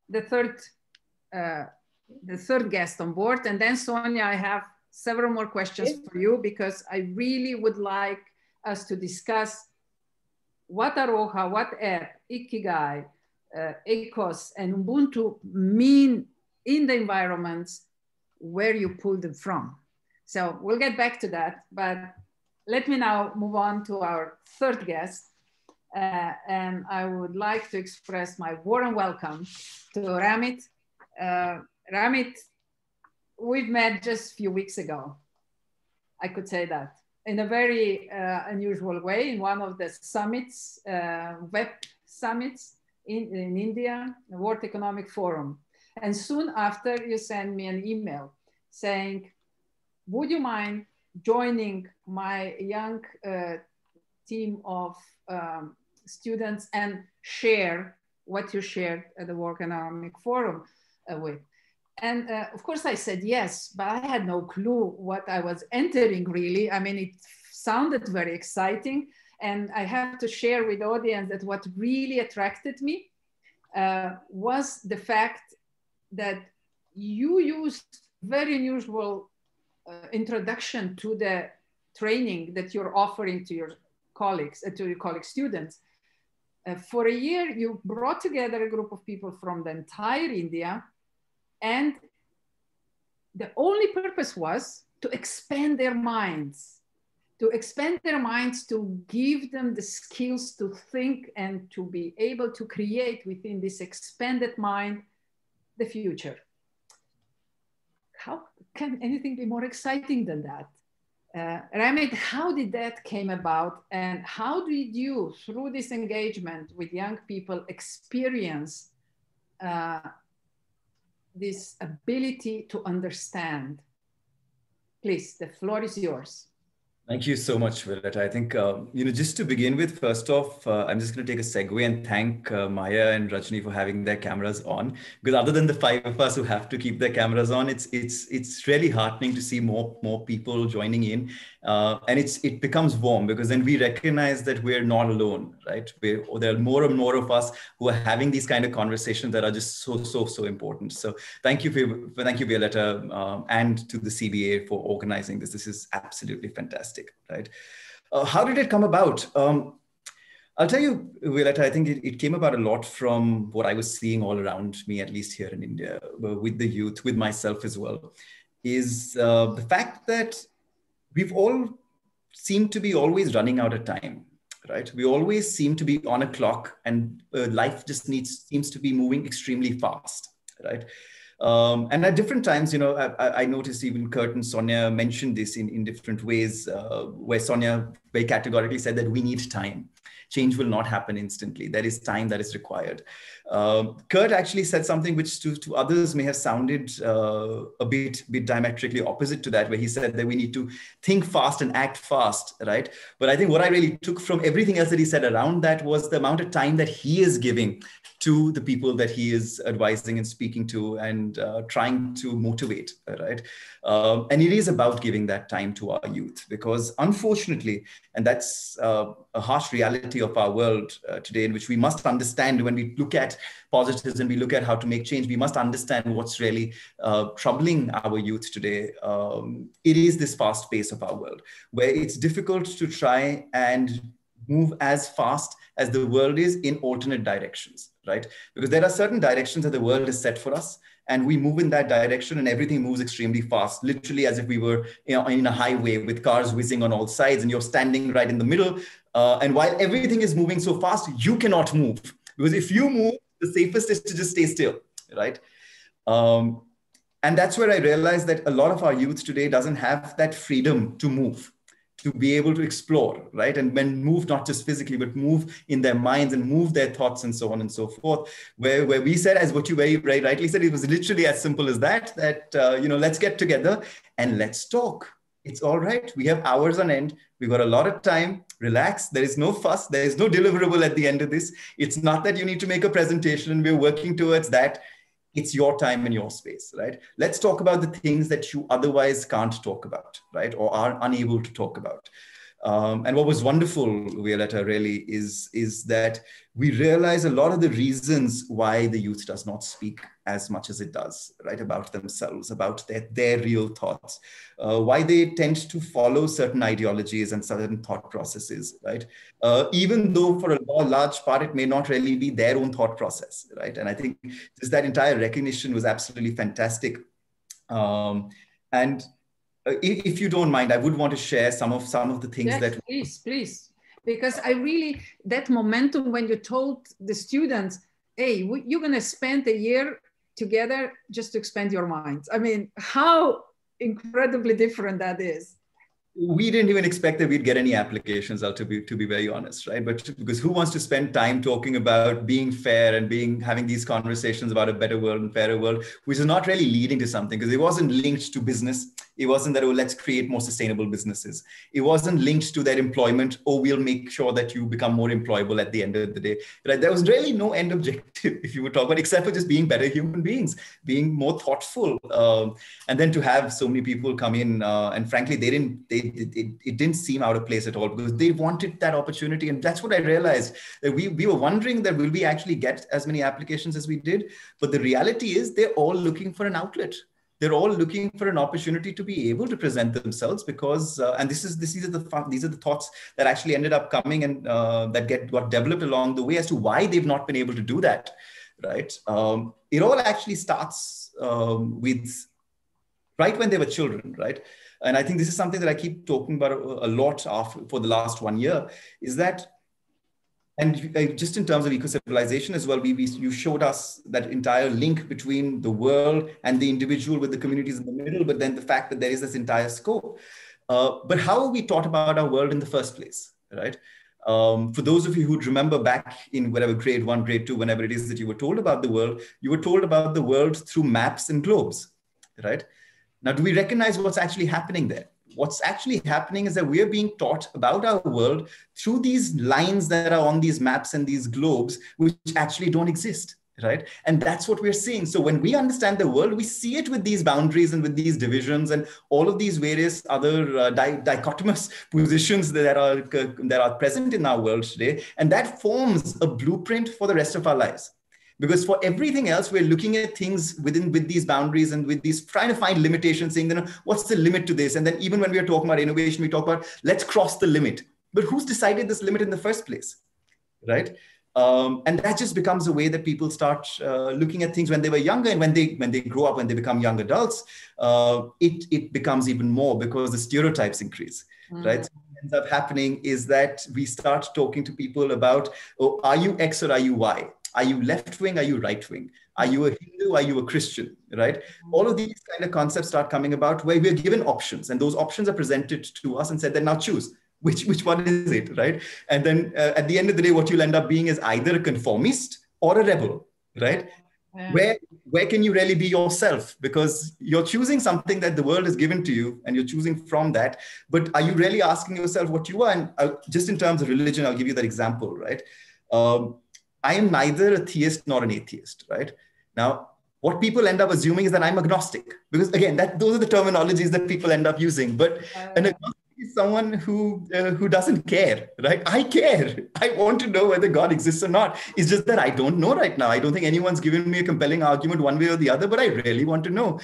S2: the third uh, the third guest on board and then Sonja I have several more questions for you because I really would like us to discuss what Aroha, what app, Ikigai, uh, ECOS and Ubuntu mean in the environments where you pull them from. So we'll get back to that, but let me now move on to our third guest. Uh, and I would like to express my warm welcome to Ramit. Uh, Ramit, we've met just a few weeks ago. I could say that in a very uh, unusual way in one of the summits, uh, web summits in, in India, the World Economic Forum. And soon after, you sent me an email saying, Would you mind joining my young uh, team of um, students and share what you shared at the World Economic Forum uh, with? And uh, of course, I said yes, but I had no clue what I was entering really. I mean, it sounded very exciting. And I have to share with audience that what really attracted me uh, was the fact that you used very unusual uh, introduction to the training that you're offering to your colleagues, uh, to your colleague students. Uh, for a year, you brought together a group of people from the entire India, and the only purpose was to expand their minds, to expand their minds, to give them the skills to think and to be able to create within this expanded mind the future. How can anything be more exciting than that? Uh, Ramit, how did that came about and how did you, through this engagement with young people, experience uh, this ability to understand? Please, the floor is yours.
S5: Thank you so much, Violeta. I think, uh, you know, just to begin with, first off, uh, I'm just going to take a segue and thank uh, Maya and Rajni for having their cameras on. Because other than the five of us who have to keep their cameras on, it's it's it's really heartening to see more more people joining in, uh, and it's it becomes warm because then we recognize that we're not alone, right? We're, there are more and more of us who are having these kind of conversations that are just so so so important. So thank you for thank you, Violeta, um, and to the CBA for organizing this. This is absolutely fantastic fantastic, right? Uh, how did it come about? Um, I'll tell you, Violeta, I think it, it, came about a lot from what I was seeing all around me, at least here in India, uh, with the youth, with myself as well, is uh, the fact that we've all seemed to be always running out of time, right? We always seem to be on a clock and uh, life just needs, seems to be moving extremely fast, right? Um, and at different times, you know, I, I, noticed even Curt and Sonja mentioned this in, in different ways, uh, where Sonja very categorically said that we need time. Change will not happen instantly. There is time that is required. Uh, Curt actually said something which to, to others may have sounded uh, a bit, bit diametrically opposite to that, where he said that we need to think fast and act fast, right? But I think what I really took from everything else that he said around that was the amount of time that he is giving to the people that he is advising and speaking to and uh, trying to motivate, right? Um, and it is about giving that time to our youth because unfortunately, and that's uh, a harsh reality of our world uh, today, in which we must understand when we look at positives and we look at how to make change, we must understand what's really uh, troubling our youth today. Um, it is this fast pace of our world where it's difficult to try and move as fast as the world is in alternate directions, right? Because there are certain directions that the world has set for us, and we move in that direction, and everything moves extremely fast, literally as if we were you know, in a highway with cars whizzing on all sides, and you're standing right in the middle. Uh, and while everything is moving so fast, you cannot move because if you move, the safest is to just stay still, right? Um, and that's where I realized that a lot of our youth today doesn't have that freedom to move to be able to explore, right? And when move not just physically, but move in their minds and move their thoughts and so on and so forth. Where, where we said, as what you very, rightly said, it was literally as simple as that, that, uh, you know, let's get together and let's talk. It's all right. We have hours on end. We've got a lot of time. Relax. There is no fuss. There is no deliverable at the end of this. It's not that you need to make a presentation we're working towards that it's your time and your space, right? Let's talk about the things that you otherwise can't talk about, right? Or are unable to talk about. Um, and what was wonderful, Violeta, really is, is that we realize a lot of the reasons why the youth does not speak as much as it does, right, about themselves, about their, their real thoughts, uh, why they tend to follow certain ideologies and certain thought processes, right? Uh, even though for a large part it may not really be their own thought process, right? And I think just that entire recognition was absolutely fantastic. Um, and Uh, if, if, you don't mind, I would want to share some of some of the things
S2: yes,
S5: that.
S2: Please, please, because I really that momentum when you told the students, "Hey, you're gonna spend a year together just to expand your minds." I mean, how incredibly different that is
S5: we didn't even expect that we'd get any applications out to be to be very honest right but because who wants to spend time talking about being fair and being having these conversations about a better world and fairer world which is not really leading to something because it wasn't linked to business it wasn't that oh let's create more sustainable businesses it wasn't linked to that employment oh we'll make sure that you become more employable at the end of the day right there was really no end objective if you would talk about except for just being better human beings being more thoughtful um, and then to have so many people come in uh, and frankly they didn't they it, it, it, didn't seem out of place at all because they wanted that opportunity. And that's what I realized that we, we were wondering that will we actually get as many applications as we did? But the reality is they're all looking for an outlet. They're all looking for an opportunity to be able to present themselves because, uh, and this is this, these are the these are the thoughts that actually ended up coming and uh, that get got developed along the way as to why they've not been able to do that, right? Um, it all actually starts um, with right when they were children, right? And I think this is something that I keep talking about a, lot of, for the last one year is that, and just in terms of eco-civilization as well, we, we, you showed us that entire link between the world and the individual with the communities in the middle, but then the fact that there is this entire scope. Uh, but how are we taught about our world in the first place, right? Um, for those of you who remember back in whatever grade one, grade two, whenever it is that you were told about the world, you were told about the world through maps and globes, right? Now, do we recognize what's actually happening there? What's actually happening is that we're being taught about our world through these lines that are on these maps and these globes, which actually don't exist right? And that's what we're seeing. So when we understand the world we see it with these boundaries and with these divisions and all of these various other uh, di- dichotomous positions that are uh, that are present in our world today. And that forms a blueprint for the rest of our lives because for everything else we're looking at things within with these boundaries and with these trying to find limitations saying then what's the limit to this? And then even when we are talking about innovation we talk about let's cross the limit. But who's decided this limit in the first place? Right? Um, and that just becomes a way that people start uh, looking at things when they were younger and when they when they grow up when they become young adults uh, it it becomes even more because the stereotypes increase mm. right? So what ends up happening is that we start talking to people about oh are you x or are you y are you left wing? Are you right wing? Are you a Hindu? Are you a Christian? Right? All of these kind of concepts start coming about where we're given options, and those options are presented to us and said, then now choose which which one is it, right? And then uh, at the end of the day, what you'll end up being is either a conformist or a rebel, right? Yeah. Where where can you really be yourself? Because you're choosing something that the world has given to you, and you're choosing from that. But are you really asking yourself what you are? And uh, just in terms of religion, I'll give you that example, right? Um, I am neither a theist nor an atheist, right? Now, what people end up assuming is that I'm agnostic, because again, that those are the terminologies that people end up using. But an agnostic is someone who uh, who doesn't care, right? I care. I want to know whether God exists or not. It's just that I don't know right now. I don't think anyone's given me a compelling argument one way or the other, but I really want to know.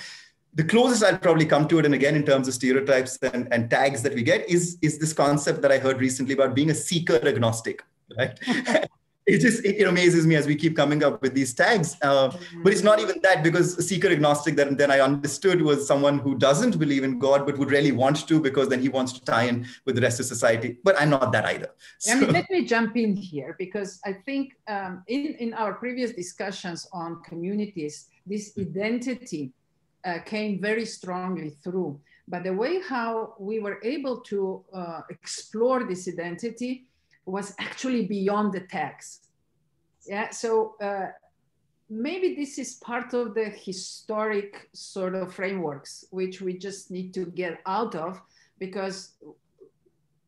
S5: The closest I'll probably come to it, and again, in terms of stereotypes and, and tags that we get, is, is this concept that I heard recently about being a seeker agnostic, right? it just it, it, amazes me as we keep coming up with these tags. Uh, but it's not even that because seeker agnostic that then i understood was someone who doesn't believe in god but would really want to because then he wants to tie in with the rest of society. But i'm not that either.
S2: So. I mean, let me jump in here because i think um, in, in our previous discussions on communities this identity uh, came very strongly through. But the way how we were able to uh, explore this identity was actually beyond the text. Yeah, so uh, maybe this is part of the historic sort of frameworks which we just need to get out of because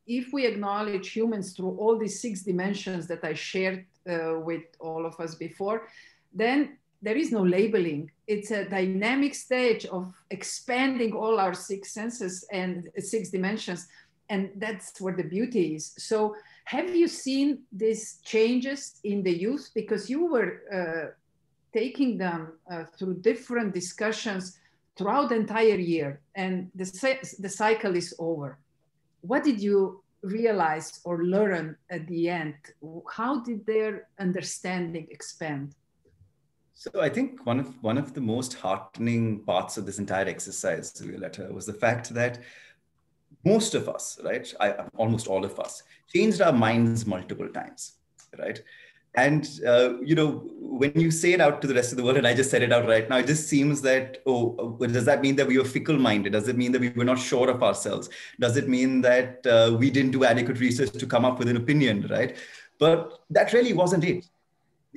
S2: if we acknowledge humans through all these six dimensions that I shared uh, with all of us before, then there is no labeling. It's a dynamic stage of expanding all our six senses and six dimensions. And that's where the beauty is. So have you seen these changes in the youth? Because you were uh, taking them uh, through different discussions throughout the entire year, and the, the cycle is over. What did you realize or learn at the end? How did their understanding expand?
S5: So I think one of one of the most heartening parts of this entire exercise, Violeta, was the fact that most of us, right, I, almost all of us, changed our minds multiple times, right? And uh, you know, when you say it out to the rest of the world, and I just said it out right now, it just seems that oh, does that mean that we were fickle-minded? Does it mean that we were not sure of ourselves? Does it mean that uh, we didn't do adequate research to come up with an opinion, right? But that really wasn't it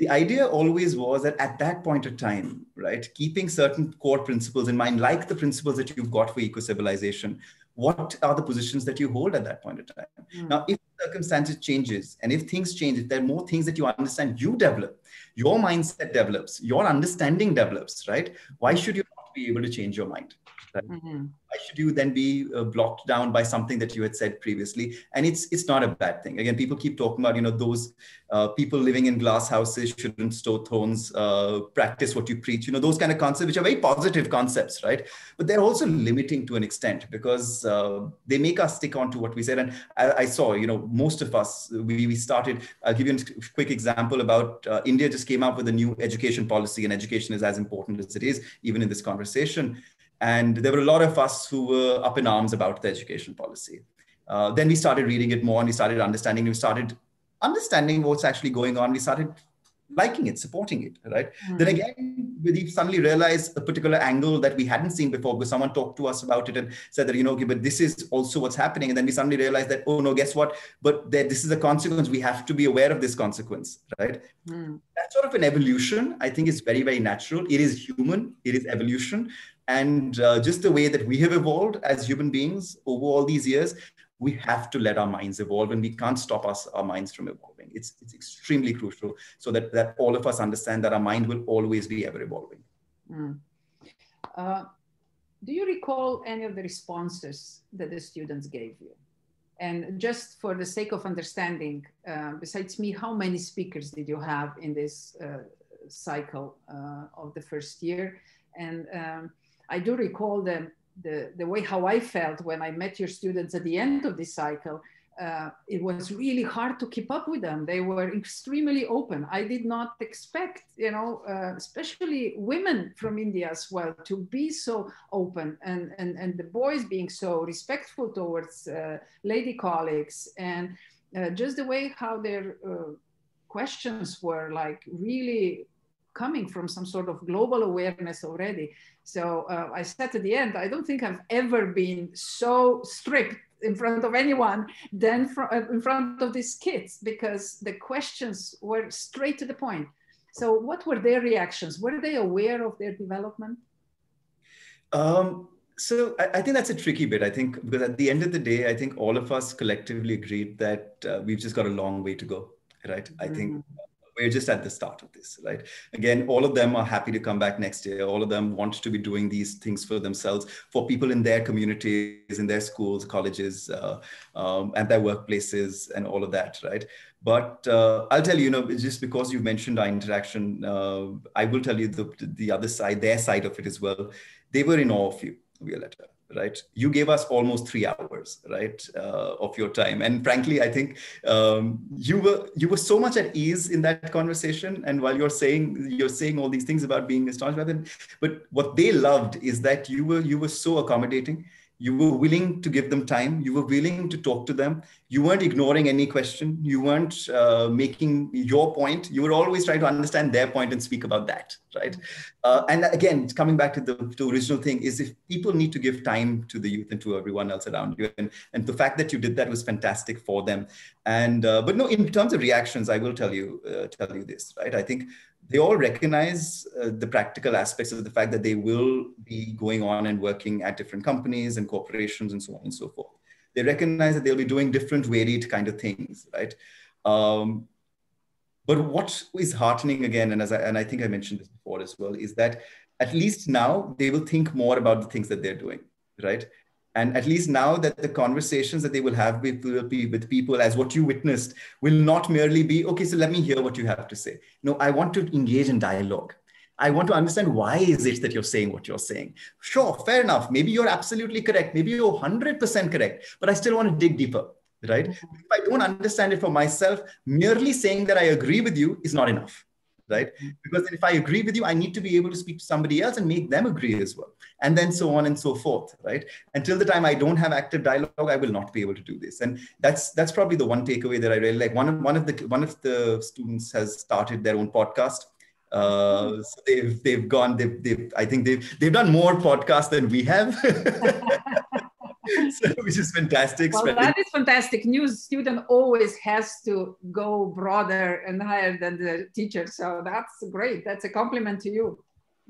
S5: the idea always was that at that point of time, right, keeping certain core principles in mind, like the principles that you've got for eco-civilization, what are the positions that you hold at that point of time? Mm. Now, if circumstances changes and if things change, if there are more things that you understand, you develop, your mindset develops, your understanding develops, right? Why should you not be able to change your mind? Right? Mm-hmm. Why should you then be uh, blocked down by something that you had said previously? And it's it's not a bad thing. Again, people keep talking about you know those uh, people living in glass houses shouldn't stow thorns, uh, practice what you preach. You know those kind of concepts, which are very positive concepts, right? But they're also limiting to an extent because uh, they make us stick on to what we said. And I, I, saw you know most of us we, we started. I'll give you a quick example about uh, India just came out with a new education policy, and education is as important as it is even in this conversation. And there were a lot of us who were up in arms about the education policy. Uh, then we started reading it more and we started understanding, we started understanding what's actually going on. We started liking it, supporting it, right? Mm-hmm. Then again, we suddenly realized a particular angle that we hadn't seen before because someone talked to us about it and said that, you know, okay, but this is also what's happening. And then we suddenly realized that, oh no, guess what? But that this is a consequence. We have to be aware of this consequence, right? Mm. That sort of an evolution, I think is very, very natural. It is human, it is evolution. And uh, just the way that we have evolved as human beings over all these years, we have to let our minds evolve and we can't stop us, our minds from evolving. It's, it's extremely crucial so that, that all of us understand that our mind will always be ever evolving. Mm.
S2: Uh, do you recall any of the responses that the students gave you? And just for the sake of understanding, uh, besides me, how many speakers did you have in this uh, cycle uh, of the first year? And um, I do recall the, the, the way how I felt when I met your students at the end of this cycle. Uh, it was really hard to keep up with them. They were extremely open. I did not expect, you know, uh, especially women from India as well, to be so open and, and, and the boys being so respectful towards uh, lady colleagues and uh, just the way how their uh, questions were like really coming from some sort of global awareness already. So uh, I said at the end, I don't think I've ever been so strict in front of anyone than fr uh, in front of these kids because the questions were straight to the point. So what were their reactions? Were they aware of their development?
S5: Um, so I, I, think that's a tricky bit. I think because at the end of the day, I think all of us collectively agreed that uh, we've just got a long way to go, right? Mm -hmm. I think mm-hmm we're just at the start of this, right? Again, all of them are happy to come back next year. All of them want to be doing these things for themselves, for people in their communities, in their schools, colleges, uh, um, and their workplaces, and all of that, right? But uh, I'll tell you, you know, just because you've mentioned our interaction, uh, I will tell you the, the other side, their side of it as well. They were in awe of you, Violeta right? You gave us almost three hours right uh, of your time. And frankly i think um, you were you were so much at ease in that conversation. And while you're saying you're saying all these things about being astonished by them but what they loved is that you were you were so accommodating you were willing to give them time. You were willing to talk to them. You weren't ignoring any question. You weren't uh, making your point. You were always trying to understand their point and speak about that right? Uh, and again coming back to the to original thing is if people need to give time to the youth and to everyone else around you and, and the fact that you did that was fantastic for them. And uh, but no in terms of reactions i will tell you uh, tell you this right? I think they all recognize uh, the practical aspects of the fact that they will be going on and working at different companies and corporations and so on and so forth. They recognize that they'll be doing different, varied kind of things, right? Um, but what is heartening again, and as I, and I think I mentioned this before as well, is that at least now they will think more about the things that they're doing, right? And at least now that the conversations that they will have with, with people as what you witnessed will not merely be okay so let me hear what you have to say. No i want to engage in dialogue. I want to understand why is it that you're saying what you're saying. Sure fair enough. Maybe you're absolutely correct. Maybe you're 100% correct but i still want to dig deeper right? If i don't understand it for myself merely saying that i agree with you is not enough right? Because if I agree with you, I need to be able to speak to somebody else and make them agree as well. And then so on and so forth, right? Until the time I don't have active dialogue, I will not be able to do this. And that's that's probably the one takeaway that I really like. One of one of the one of the students has started their own podcast. Uh, so they've they've gone they've, they've I think they've they've done more podcasts than we have. so, which is fantastic.
S2: Well, that is fantastic. New student always has to go broader and higher than the teacher. So that's great. That's a compliment to you.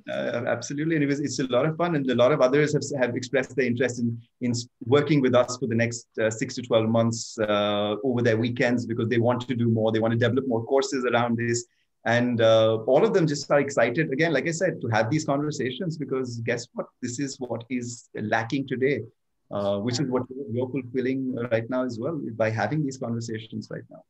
S5: Uh, absolutely, and it was, it's a lot of fun, and a lot of others have, have expressed their interest in in working with us for the next uh, six to twelve months uh, over their weekends because they want to do more. They want to develop more courses around this, and uh, all of them just are excited again, like I said, to have these conversations because guess what? This is what is lacking today uh, which is what you're fulfilling right now as well by having these conversations right now.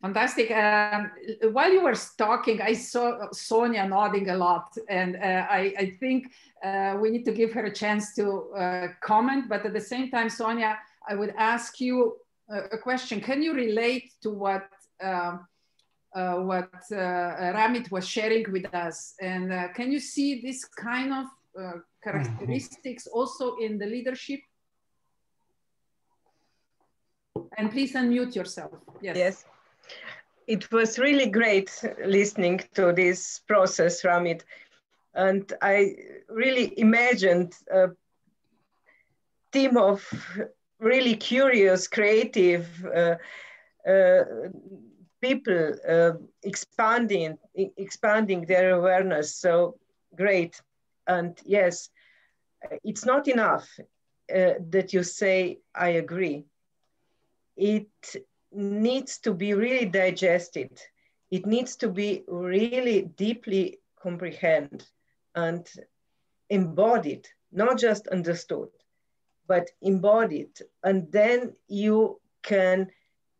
S2: Fantastic. Um, while you were talking, I saw Sonja nodding a lot, and uh, I, I, think uh, we need to give her a chance to uh, comment. But at the same time, Sonja, I would ask you a, question. Can you relate to what um, uh, what uh, Ramit was sharing with us? And can you see this kind of characteristics also in the leadership and please unmute yourself. Yes.
S4: Yes. It was really great listening to this process, Ramit. And I really imagined a team of really curious, creative uh, uh, people uh, expanding, expanding their awareness. So great. And yes, it's not enough uh, that you say, I agree it needs to be really digested. It needs to be really deeply comprehended and embodied, not just understood, but embodied. And then you can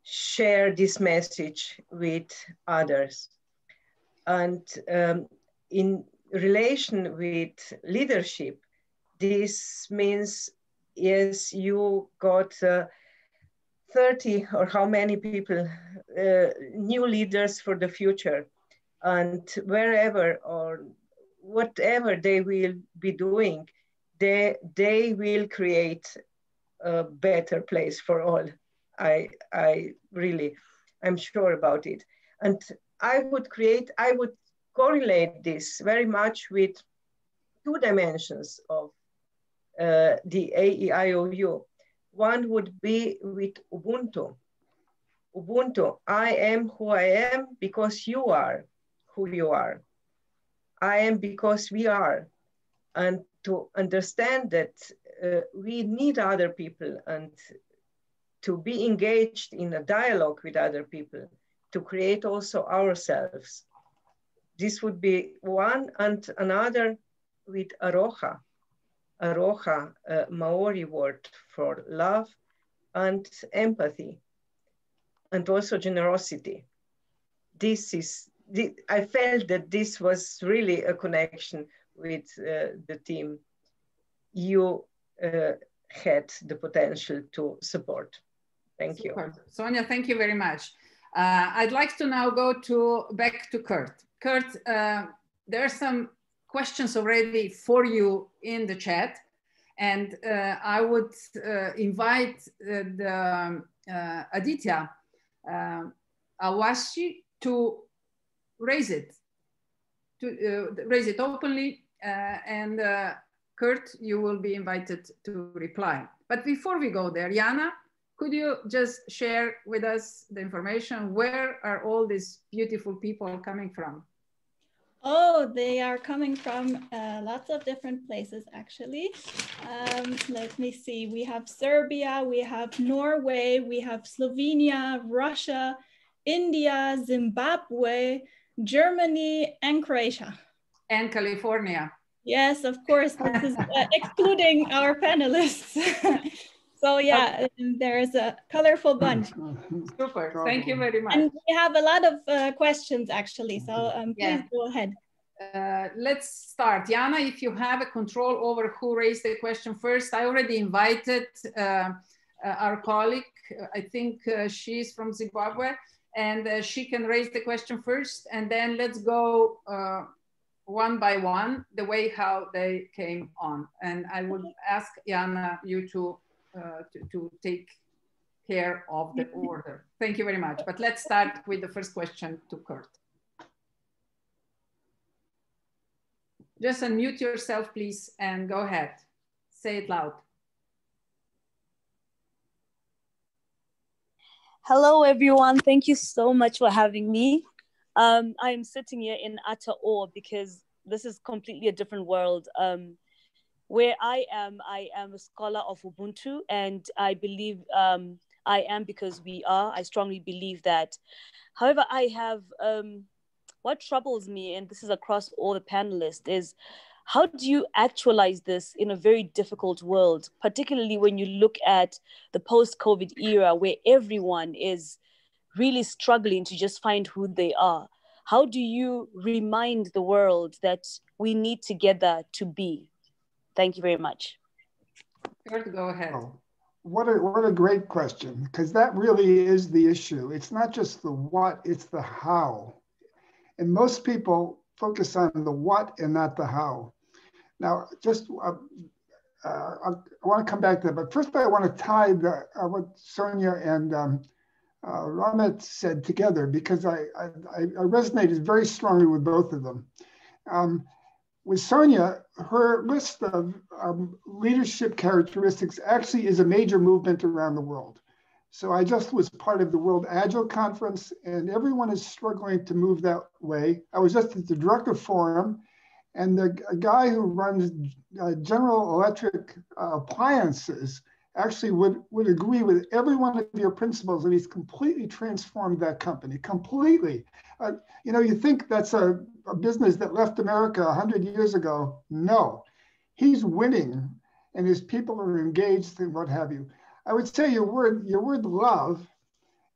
S4: share this message with others. And um, in relation with leadership, this means, yes, you got uh, 30 or how many people, uh, new leaders for the future. And wherever or whatever they will be doing, they, they will create a better place for all. I, I really, I'm sure about it. And I would create, I would correlate this very much with two dimensions of uh, the AEIOU. One would be with Ubuntu. Ubuntu, I am who I am because you are who you are. I am because we are. And to understand that uh, we need other people and to be engaged in a dialogue with other people, to create also ourselves. This would be one and another with Aroha aroha, a Maori word for love and empathy, and also generosity. This is, I felt that this was really a connection with uh, the team you uh, had the potential to support. Thank Super. you.
S2: Sonja, thank you very much. Uh, I'd like to now go to back to Curt. Curt, uh, there are some questions already for you in the chat. And uh, I would uh, invite uh, the uh, Aditya uh, Awashi to raise it, to raise it openly. and Curt, you will be invited to reply. But before we go there, Jana, could you just share with us the information? Where are all these beautiful people coming from?
S1: Oh, they are coming from uh, lots of different places, actually. Um, let me see. We have Serbia, we have Norway, we have Slovenia, Russia, India, Zimbabwe, Germany, and Croatia.
S2: And California.
S1: Yes, of course. This is uh, excluding our panelists. So yeah, there's a colorful bunch.
S2: Super, thank you very much.
S1: And we have a lot of uh, questions actually, so um, please yeah. go ahead.
S2: Uh, let's start. Jana, if you have a control over who raised the question first, I already invited uh, uh our colleague, I think uh, she's from Zimbabwe, and uh, she can raise the question first, and then let's go uh, one by one, the way how they came on. And I would ask Jana, you to, to, to take care of the order. Thank you very much. But let's start with the first question to Curt. Just unmute yourself, please, and go ahead. Say it loud.
S6: Hello, everyone. Thank you so much for having me. Um, I am sitting here in utter awe because this is completely a different world. Um, where I am, I am a scholar of Ubuntu, and I believe um, I am because we are. I strongly believe that. However, I have um, what troubles me, and this is across all the panelists, is how do you actualize this in a very difficult world, particularly when you look at the post COVID era where everyone is really struggling to just find who they are? How do you remind the world that we need together to be? Thank you very much.
S2: Go ahead. Oh,
S3: what a what a great question because that really is the issue. It's not just the what, it's the how. And most people focus on the what and not the how. Now, just uh, uh, I want to come back to that, but first I want to tie the, uh, what Sonja and um, uh, Ramit said together because I, I, I, resonated very strongly with both of them. Um, with Sonja, her list of um, leadership characteristics actually is a major movement around the world. So I just was part of the World Agile Conference, and everyone is struggling to move that way. I was just at the Drucker Forum, and the guy who runs uh, General Electric uh, appliances actually would, would agree with every one of your principles, and he's completely transformed that company, completely. Uh, you know, you think that's a, a business that left America 100 years ago. No, he's winning, and his people are engaged and what have you. I would say your word, your word love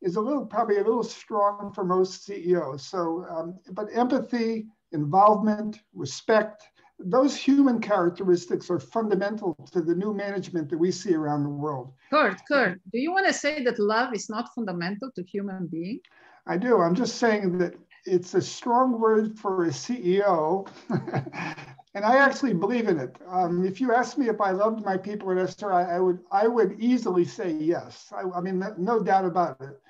S3: is a little, probably a little strong for most CEOs. So, um, but empathy, involvement, respect, those human characteristics are fundamental to the new management that we see around the world.
S2: Curt, Curt, do you want to say that love is not fundamental to human being?
S3: I do. I'm just saying that it's a strong word for a CEO and I actually believe in it. Um, if you ask me if I loved my people at SRI, I, I would I would easily say yes. I, I mean, no doubt about it.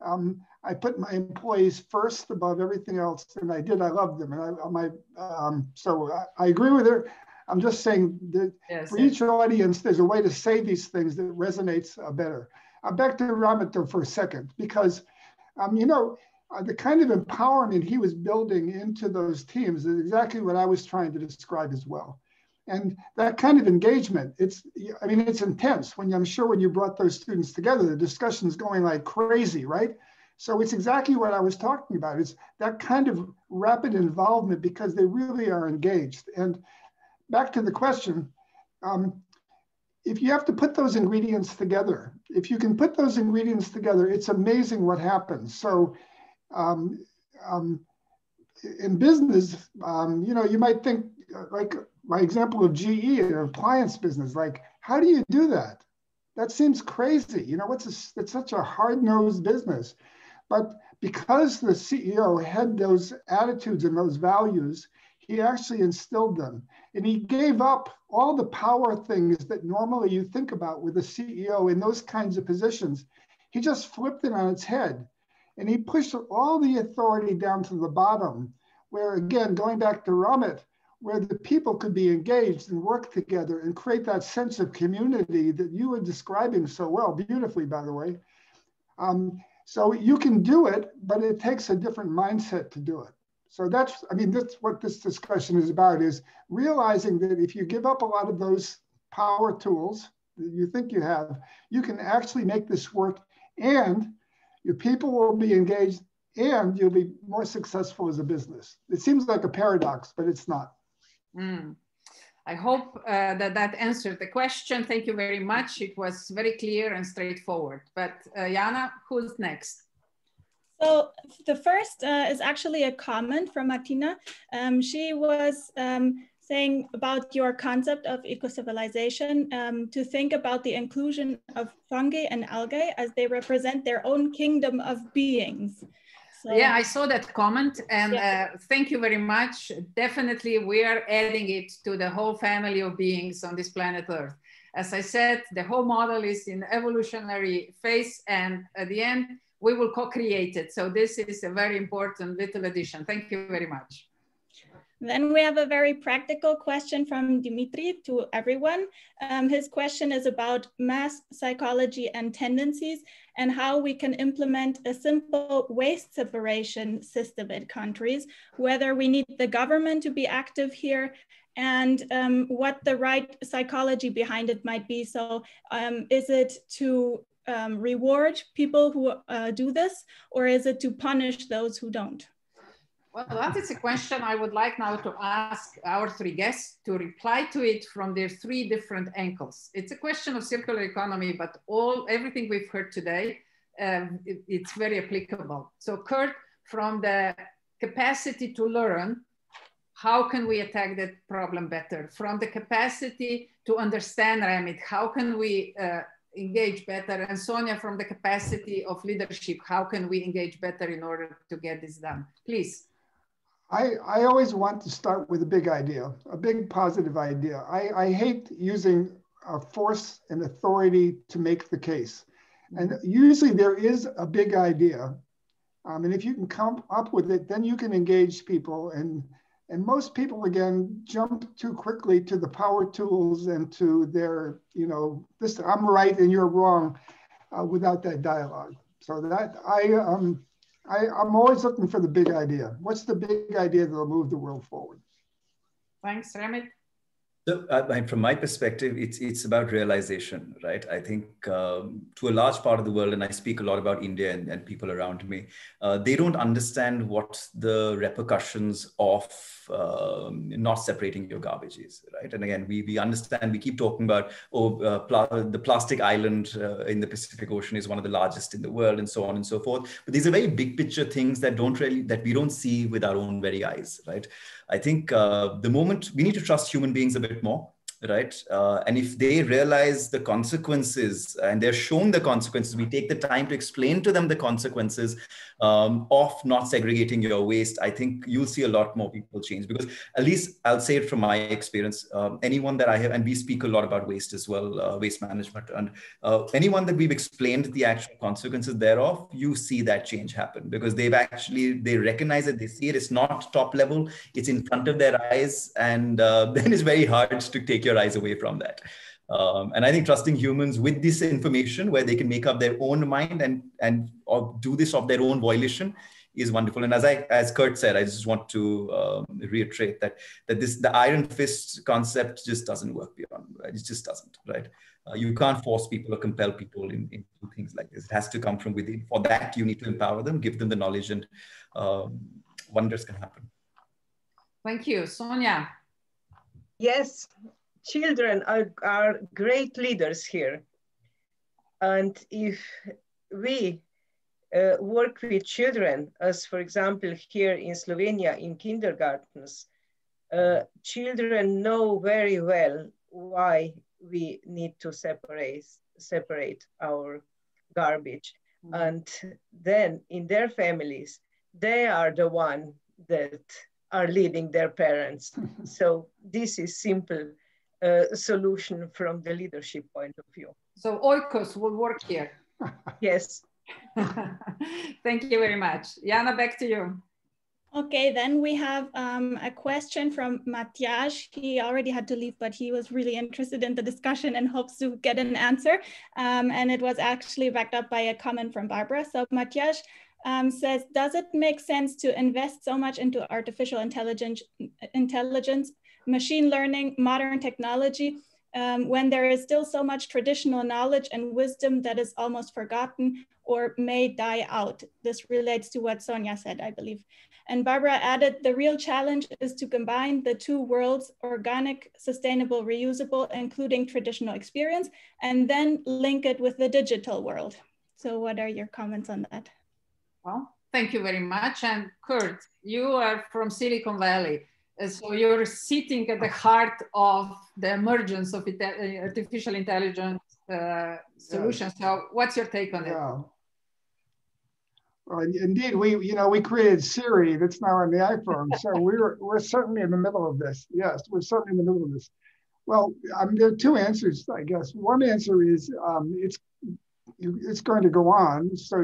S3: Um, I put my employees first above everything else, and I did. I loved them, and I my um, so I, I, agree with her. I'm just saying that yes, for yes. each audience, there's a way to say these things that resonates uh, better. Uh, back to Ramito for a second, because um, you know uh, the kind of empowerment he was building into those teams is exactly what I was trying to describe as well. And that kind of engagement, it's, I mean, it's intense when I'm sure when you brought those students together, the discussion's going like crazy, right? So it's exactly what I was talking about. It's that kind of rapid involvement because they really are engaged. And back to the question, um, if you have to put those ingredients together, if you can put those ingredients together, it's amazing what happens. So um, um, in business, um, you know, you might think like my example of GE, an appliance business, like, how do you do that? That seems crazy. You know, what's a, it's such a hard-nosed business. But because the CEO had those attitudes and those values, he actually instilled them. And he gave up all the power things that normally you think about with a CEO in those kinds of positions. He just flipped it on its head. And he pushed all the authority down to the bottom, where again, going back to Ramit, where the people could be engaged and work together and create that sense of community that you were describing so well, beautifully, by the way. Um, so you can do it, but it takes a different mindset to do it. So that's, I mean, that's what this discussion is about, is realizing that if you give up a lot of those power tools that you think you have, you can actually make this work and your people will be engaged and you'll be more successful as a business. It seems like a paradox, but it's not.
S2: Mm. I hope uh, that that answered the question. Thank you very much. It was very clear and straightforward. But uh, Jana, who's next?
S1: So the first uh, is actually a comment from Martina. Um, she was um, saying about your concept of eco-civilization um, to think about the inclusion of fungi and algae as they represent their own kingdom of beings.
S2: So, yeah, I saw that comment and yeah. uh, thank you very much. Definitely we are adding it to the whole family of beings on this planet Earth. As I said, the whole model is in evolutionary phase and at the end, we will co-create it. So this is a very important little addition. Thank you very much.
S1: Then we have a very practical question from Dimitri to everyone. Um, his question is about mass psychology and tendencies and how we can implement a simple waste separation system in countries, whether we need the government to be active here and um, what the right psychology behind it might be. So um, is it to um, reward people who uh, do this or is it to punish those who don't?
S2: Well, that is a question I would like now to ask our three guests to reply to it from their three different angles. It's a question of circular economy, but all everything we've heard today, um, it, it's very applicable. So Curt, from the capacity to learn, how can we attack that problem better? From the capacity to understand Ramit, how can we uh, engage better? And Sonja, from the capacity of leadership, how can we engage better in order to get this done? Please.
S3: I, I always want to start with a big idea, a big positive idea. I, I hate using a force and authority to make the case. And mm-hmm. usually there is a big idea. Um, and if you can come up with it, then you can engage people. And, and most people, again, jump too quickly to the power tools and to their, you know, this, I'm right and you're wrong uh, without that dialogue. So that I, um, I, I'm always looking for the big idea. What's the big idea that'll move the world forward?
S2: Thanks, Ramit.
S5: So, uh, from my perspective, it's it's about realization, right? I think um, to a large part of the world, and I speak a lot about India and, and people around me, uh, they don't understand what the repercussions of um, not separating your garbage is, right? And again, we we understand. We keep talking about oh, uh, pl- the plastic island uh, in the Pacific Ocean is one of the largest in the world, and so on and so forth. But these are very big picture things that don't really that we don't see with our own very eyes, right? I think uh, the moment we need to trust human beings a bit more right? Uh, and if they realize the consequences and they're shown the consequences, we take the time to explain to them the consequences um, of not segregating your waste. I think you'll see a lot more people change because at least I'll say it from my experience. Um, anyone that I have, and we speak a lot about waste as well, uh, waste management, and uh, anyone that we've explained the actual consequences thereof, you see that change happen because they've actually they recognize it, they see it. It's not top level; it's in front of their eyes, and uh, then it's very hard to take your eyes away from that. Um, and I think trusting humans with this information, where they can make up their own mind and and or do this of their own volition, is wonderful. And as I as Curt said, I just want to um, reiterate that that this the iron fist concept just doesn't work beyond. Right? It just doesn't. Right? Uh, you can't force people or compel people in, in things like this. It has to come from within. For that, you need to empower them, give them the knowledge, and um, wonders can happen.
S2: Thank you, Sonja.
S4: Yes, children are, are great leaders here. And if we uh, work with children, as for example, here in Slovenia in kindergartens, uh, children know very well why we need to separate, separate our garbage. Mm -hmm. And then in their families, they are the one that are leading their parents. so this is simple uh, solution from the leadership point of view.
S2: So Oikos will work here.
S4: yes.
S2: Thank you very much. Jana, back to you.
S1: Okay, then we have um, a question from Matjaž. He already had to leave, but he was really interested in the discussion and hopes to get an answer. Um, and it was actually backed up by a comment from Barbara. So Matjaž um, says, does it make sense to invest so much into artificial intelligence, intelligence machine learning, modern technology, um, when there is still so much traditional knowledge and wisdom that is almost forgotten or may die out. This relates to what Sonja said, I believe. And Barbara added, the real challenge is to combine the two worlds, organic, sustainable, reusable, including traditional experience, and then link it with the digital world. So what are your comments on that?
S2: Well, thank you very much. And Curt, you are from Silicon Valley Uh, so you're sitting at the heart of the emergence of uh, artificial intelligence uh, solutions. Yeah. So what's your take on yeah. it?
S3: Well, indeed, we you know we created Siri that's now on the iPhone, so we're we're certainly in the middle of this. Yes, we're certainly in the middle of this. Well, I mean, there are two answers, I guess. One answer is um, it's it's going to go on. So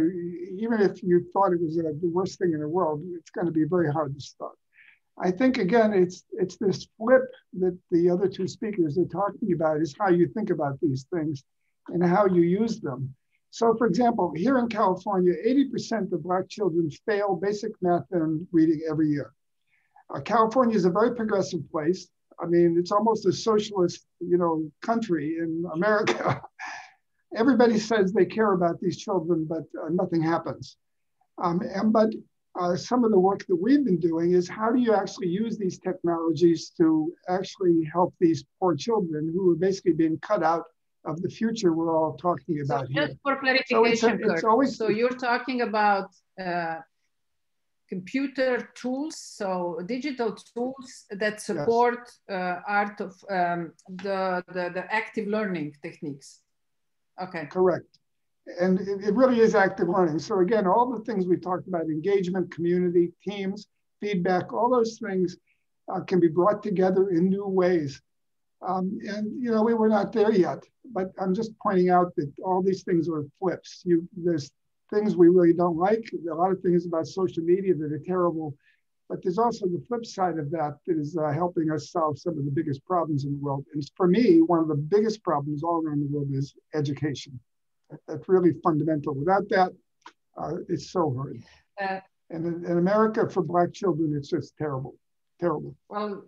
S3: even if you thought it was the worst thing in the world, it's going to be very hard to stop. I think again, it's it's this flip that the other two speakers are talking about is how you think about these things and how you use them. So for example, here in California, 80% of Black children fail basic math and reading every year. Uh, California is a very progressive place. I mean, it's almost a socialist, you know, country in America. Everybody says they care about these children, but uh, nothing happens. Um, and but uh, some of the work that we've been doing is how do you actually use these technologies to actually help these poor children who are basically being cut out of the future we're all talking about
S2: so
S3: here.
S2: Just for clarification, so it's, a, it's always so you're talking about uh, computer tools, so digital tools that support yes. uh, art of um, the, the, the active learning techniques. Okay.
S3: Correct. And it, really is active learning. So again, all the things we talked about, engagement, community, teams, feedback, all those things uh, can be brought together in new ways um, and you know, we were not there yet, but I'm just pointing out that all these things are flips. You, there's things we really don't like. A lot of things about social media that are terrible, but there's also the flip side of that that is uh, helping us solve some of the biggest problems in the world. And for me, one of the biggest problems all around the world is education. That's really fundamental. Without that, uh, it's so hard. Uh, and in, in America, for Black children, it's just terrible, terrible.
S2: Well,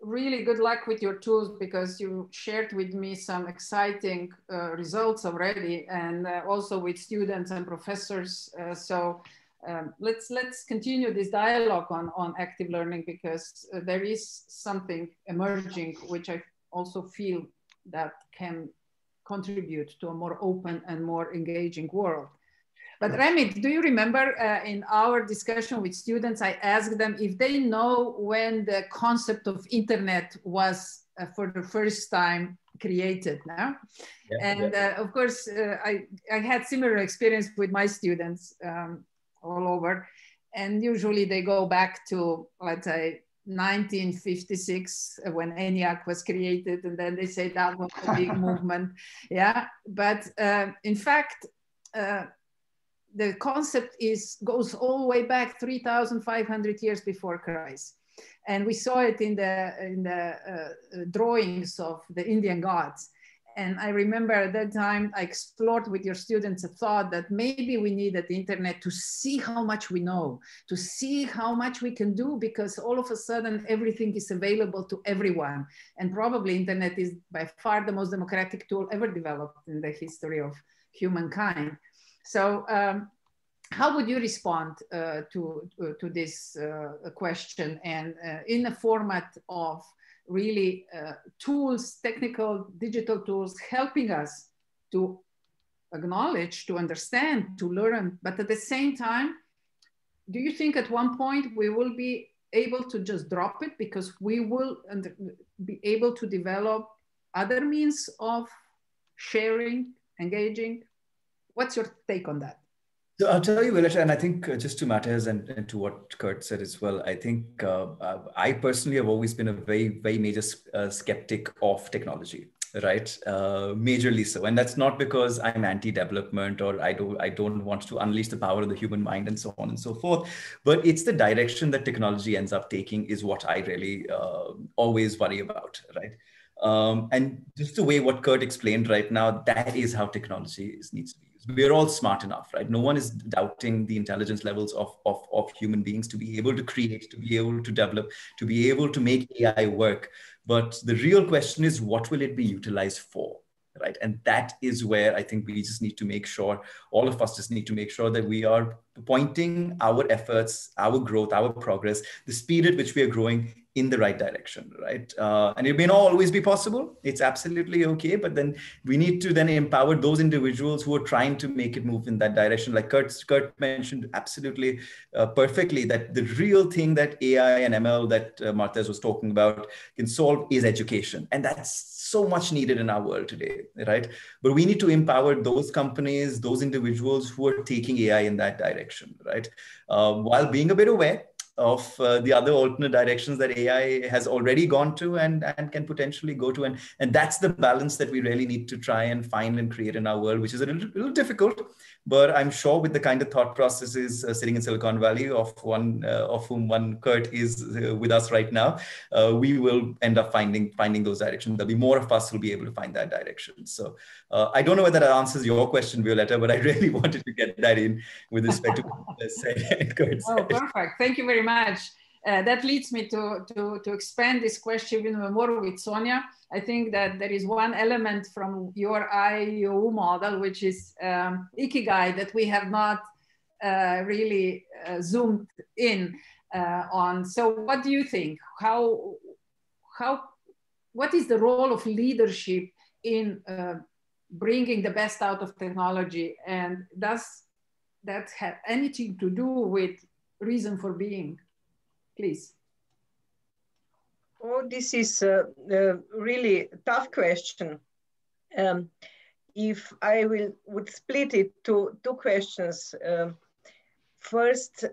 S2: really good luck with your tools because you shared with me some exciting uh, results already and uh, also with students and professors. Uh, so um, let's let's continue this dialogue on, on active learning because uh, there is something emerging which I also feel that can contribute to a more open and more engaging world. But Ramit, do you remember uh, in our discussion with students, I asked them if they know when the concept of internet was uh, for the first time created now. Yeah, and yeah. Uh, of course, uh, I, I had similar experience with my students um, all over. And usually they go back to, let's say, 1956 uh, when ENIAC was created, and then they say that was a big movement. Yeah, but uh, in fact, uh, the concept is goes all the way back 3,500 years before Christ. And we saw it in the, in the uh, drawings of the Indian gods. And I remember at that time, I explored with your students a thought that maybe we needed the internet to see how much we know, to see how much we can do, because all of a sudden everything is available to everyone. And probably internet is by far the most democratic tool ever developed in the history of humankind. So um, how would you respond uh, to, to, to, this uh, question and uh, in the format of really uh, tools, technical digital tools helping us to acknowledge, to understand, to learn, but at the same time, do you think at one point we will be able to just drop it? Because we will be able to develop other means of sharing, engaging, What's your take on that?
S5: So I'll tell you, Violeta, and I think uh, just to Matjaž and, and, to what Curt said as well, I think uh, I personally have always been a very, very major uh, skeptic of technology, right? Uh, majorly so, and that's not because I'm anti-development or I don't, I don't want to unleash the power of the human mind and so on and so forth. But it's the direction that technology ends up taking is what I really uh, always worry about, right? Um, and just the way what Curt explained right now, that is how technology is, needs to be we're all smart enough, right? No one is doubting the intelligence levels of, of, of human beings to be able to create, to be able to develop, to be able to make AI work. But the real question is, what will it be utilized for? Right. And that is where I think we just need to make sure, all of us just need to make sure that we are pointing our efforts, our growth, our progress, the speed at which we are growing in the right direction, right? Uh, and it may not always be possible. It's absolutely okay, but then we need to then empower those individuals who are trying to make it move in that direction. Like Curt, Curt mentioned absolutely uh, perfectly that the real thing that AI and ML that uh, Matjaž was talking about can solve is education, and that's so much needed in our world today, right? But we need to empower those companies, those individuals who are taking AI in that direction, right? Uh, while being a bit aware of uh, the other alternate directions that AI has already gone to and, and can potentially go to. And, and that's the balance that we really need to try and find and create in our world, which is a little, little difficult. But I'm sure with the kind of thought processes uh, sitting in Silicon Valley, of one uh, of whom one Curt is uh, with us right now, uh, we will end up finding finding those directions. There'll be more of us who'll be able to find that direction. So uh, I don't know whether that answers your question, Violeta, but I really wanted to get that in with respect to what
S2: said. oh, perfect. Thank you very much. Uh, that leads me to, to, to expand this question even more with Sonja. I think that there is one element from your IOU model, which is um, Ikigai, that we have not uh, really uh, zoomed in uh, on. So what do you think? How, how, what is the role of leadership in uh, bringing the best out of technology? And does that have anything to do with reason for being? please.
S4: Oh, this is a, a really tough question. Um, if I will would split it to two questions. Um, first,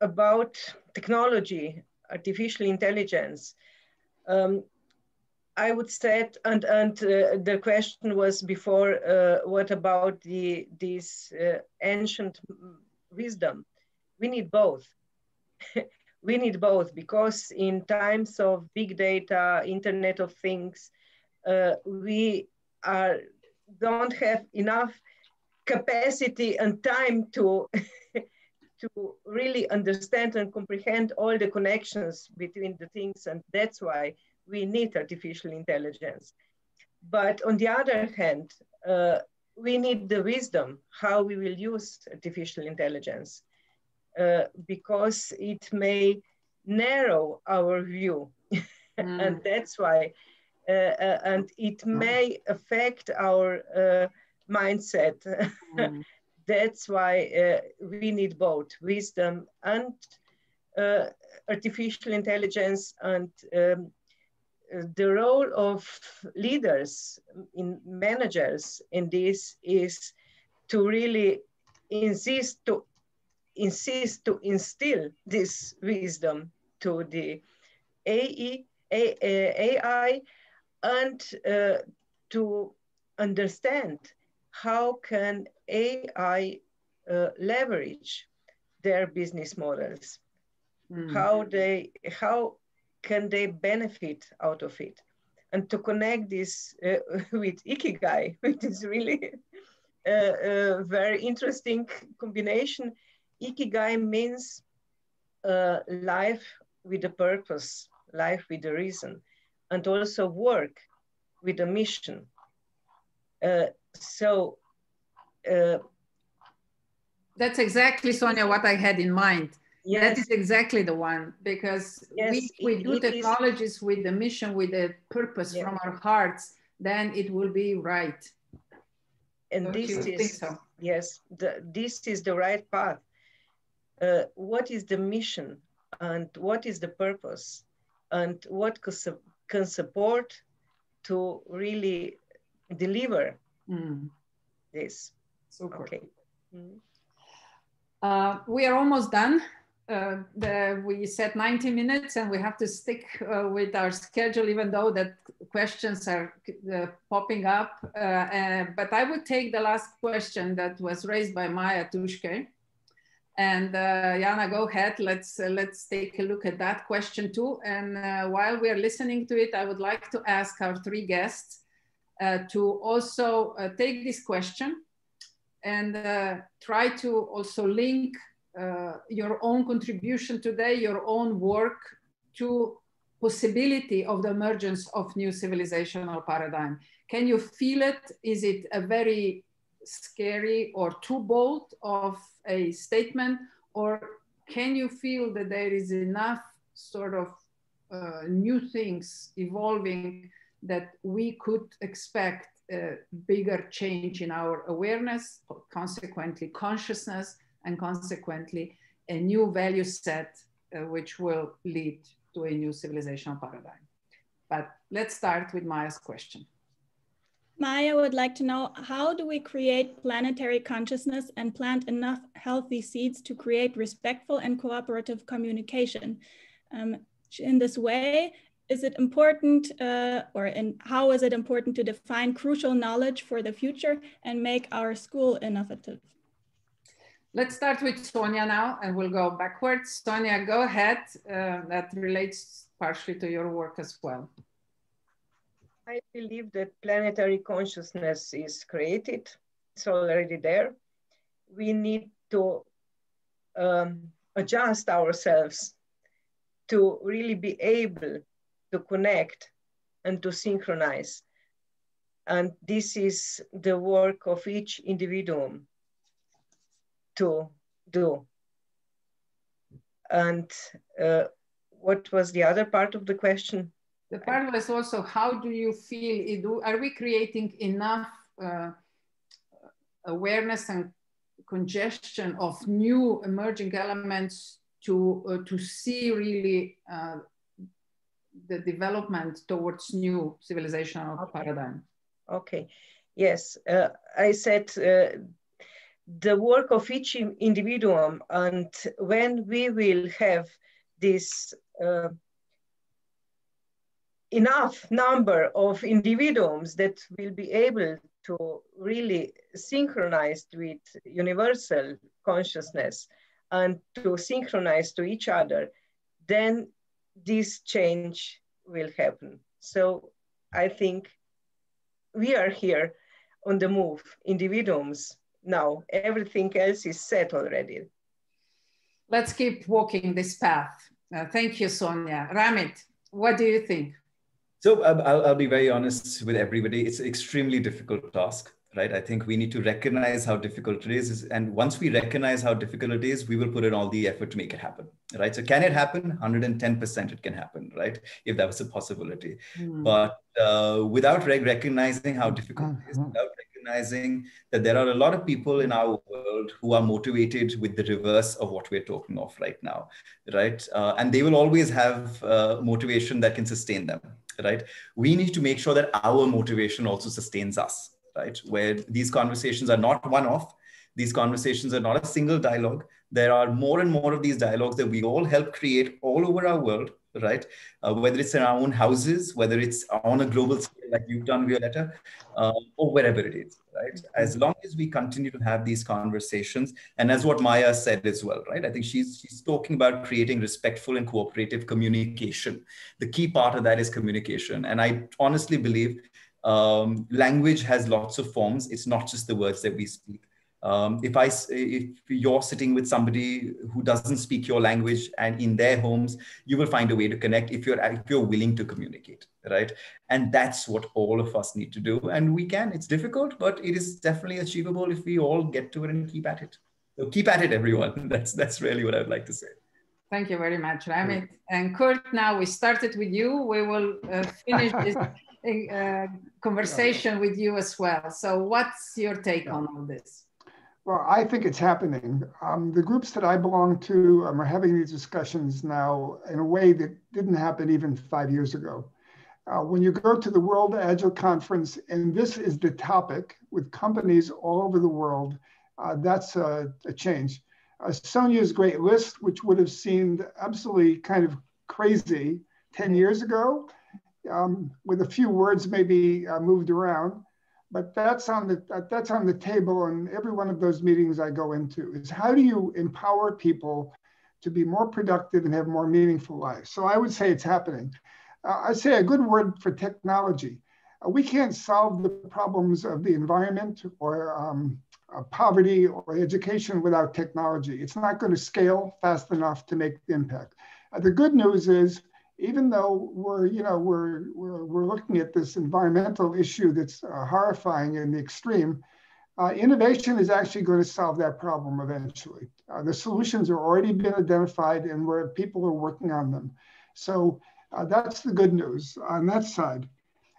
S4: about technology, artificial intelligence. Um, I would say, and and uh, the question was before, uh, what about the this uh, ancient wisdom? We need both. we need both because in times of big data, Internet of Things, uh, we are don't have enough capacity and time to to really understand and comprehend all the connections between the things and that's why we need artificial intelligence but on the other hand uh, we need the wisdom how we will use artificial intelligence because it may narrow our view. Mm. and that's why, uh, uh, and it may affect our uh, mindset. Mm. that's why uh, we need both wisdom and artificial intelligence and um, the role of leaders in managers in this is to really insist to insist to instill this wisdom to the AE, AI and uh, to understand how can AI uh, leverage their business models, mm. how they how can they benefit out of it, and to connect this uh, with ikigai, which is really a, uh, a very interesting combination Ikigai means uh, life with a purpose, life with a reason, and also work with a mission. Uh, so uh,
S2: that's exactly Sonja what I had in mind. Yes. That is exactly the one because yes, we, we do technologies is. with the mission, with the purpose yeah. from our hearts, then it will be right.
S4: And Don't this is so? yes, the, this is the right path uh, what is the mission and what is the purpose and what can support to really deliver mm. this.
S2: Super. Okay. Mm. Uh, we are almost done. Uh, the, we set 90 minutes and we have to stick uh, with our schedule even though that questions are uh, popping up. Uh, uh, but I would take the last question that was raised by Maya Tushke. And uh, Jana, go ahead. Let's uh, let's take a look at that question too. And uh, while we are listening to it, I would like to ask our three guests uh, to also uh, take this question and uh, try to also link your own contribution today, your own work to possibility of the emergence of new civilizational paradigm. Can you feel it? Is it a very scary or too bold of a statement, or can you feel that there is enough sort of uh, new things evolving that we could expect a bigger change in our awareness, consequently consciousness, and consequently a new value set uh, which will lead to a new civilizational paradigm. But let's start with Maya's question.
S1: Maya would like to know how do we create planetary consciousness and plant enough healthy seeds to create respectful and cooperative communication? Um, in this way, is it important uh, or in how is it important to define crucial knowledge for the future and make our school innovative?
S2: Let's start with Sonja now and we'll go backwards. Sonja, go ahead. Uh, that relates partially to your work as well.
S4: I believe that planetary consciousness is created. It's already there. We need to um, adjust ourselves to really be able to connect and to synchronize. And this is the work of each individual to do. And uh, what was the other part of the question?
S2: The part was also how do you feel? Are we creating enough uh, awareness and congestion of new emerging elements to uh, to see really uh, the development towards new civilizational okay. paradigm?
S4: Okay, yes, uh, I said uh, the work of each individuum, and when we will have this uh, enough number of individuals that will be able to really synchronize with universal consciousness and to synchronize to each other, then this change will happen. So I think we are here on the move, individuals now. Everything else is set already.
S2: Let's keep walking this path. Uh, thank you, Sonja. Ramit, what do you think?
S5: So I'll, I'll be very honest with everybody. It's an extremely difficult task right i think we need to recognize how difficult it is and once we recognize how difficult it is we will put in all the effort to make it happen right so can it happen 110% it can happen right if that was a possibility mm. but uh, without re- recognizing how difficult it is mm-hmm. without recognizing that there are a lot of people in our world who are motivated with the reverse of what we're talking of right now, right? Uh, and they will always have uh, motivation that can sustain them, right? We need to make sure that our motivation also sustains us, right? Where these conversations are not one off, these conversations are not a single dialogue. There are more and more of these dialogues that we all help create all over our world right? Uh, whether it's in our own houses, whether it's on a global scale like you've done, Violeta, uh, or wherever it is, right? As mm-hmm. long as we continue to have these conversations, and as what Maya said as well, right? I think she's she's talking about creating respectful and cooperative communication. The key part of that is communication, and I honestly believe um, language has lots of forms. It's not just the words that we speak. Um, if I if you're sitting with somebody who doesn't speak your language and in their homes, you will find a way to connect if you're if you're willing to communicate, right? And that's what all of us need to do, and we can. It's difficult, but it is definitely achievable if we all get to it and keep at it. So keep at it, everyone. That's that's really what I'd like to say.
S2: Thank you very much, Ramit. And Curt, now we started with you. We will uh, finish this uh, conversation with you as well. So what's your take on all this?
S3: Well, I think it's happening. Um, the groups that I belong to um, are having these discussions now in a way that didn't happen even five years ago. Uh, when you go to the World Agile Conference, and this is the topic with companies all over the world, uh, that's a, a change. Uh, Sonja's great list, which would have seemed absolutely kind of crazy 10 years ago, um, with a few words maybe uh, moved around, but that's on the that's on the table in every one of those meetings I go into is how do you empower people to be more productive and have more meaningful lives? So I would say it's happening. Uh, I say a good word for technology. Uh, we can't solve the problems of the environment or um, uh, poverty or education without technology. It's not going to scale fast enough to make the impact. Uh, the good news is even though we're, you know, we're, we're, we're looking at this environmental issue that's uh, horrifying in the extreme, uh, innovation is actually going to solve that problem eventually. Uh, the solutions are already been identified and where people are working on them. So uh, that's the good news on that side.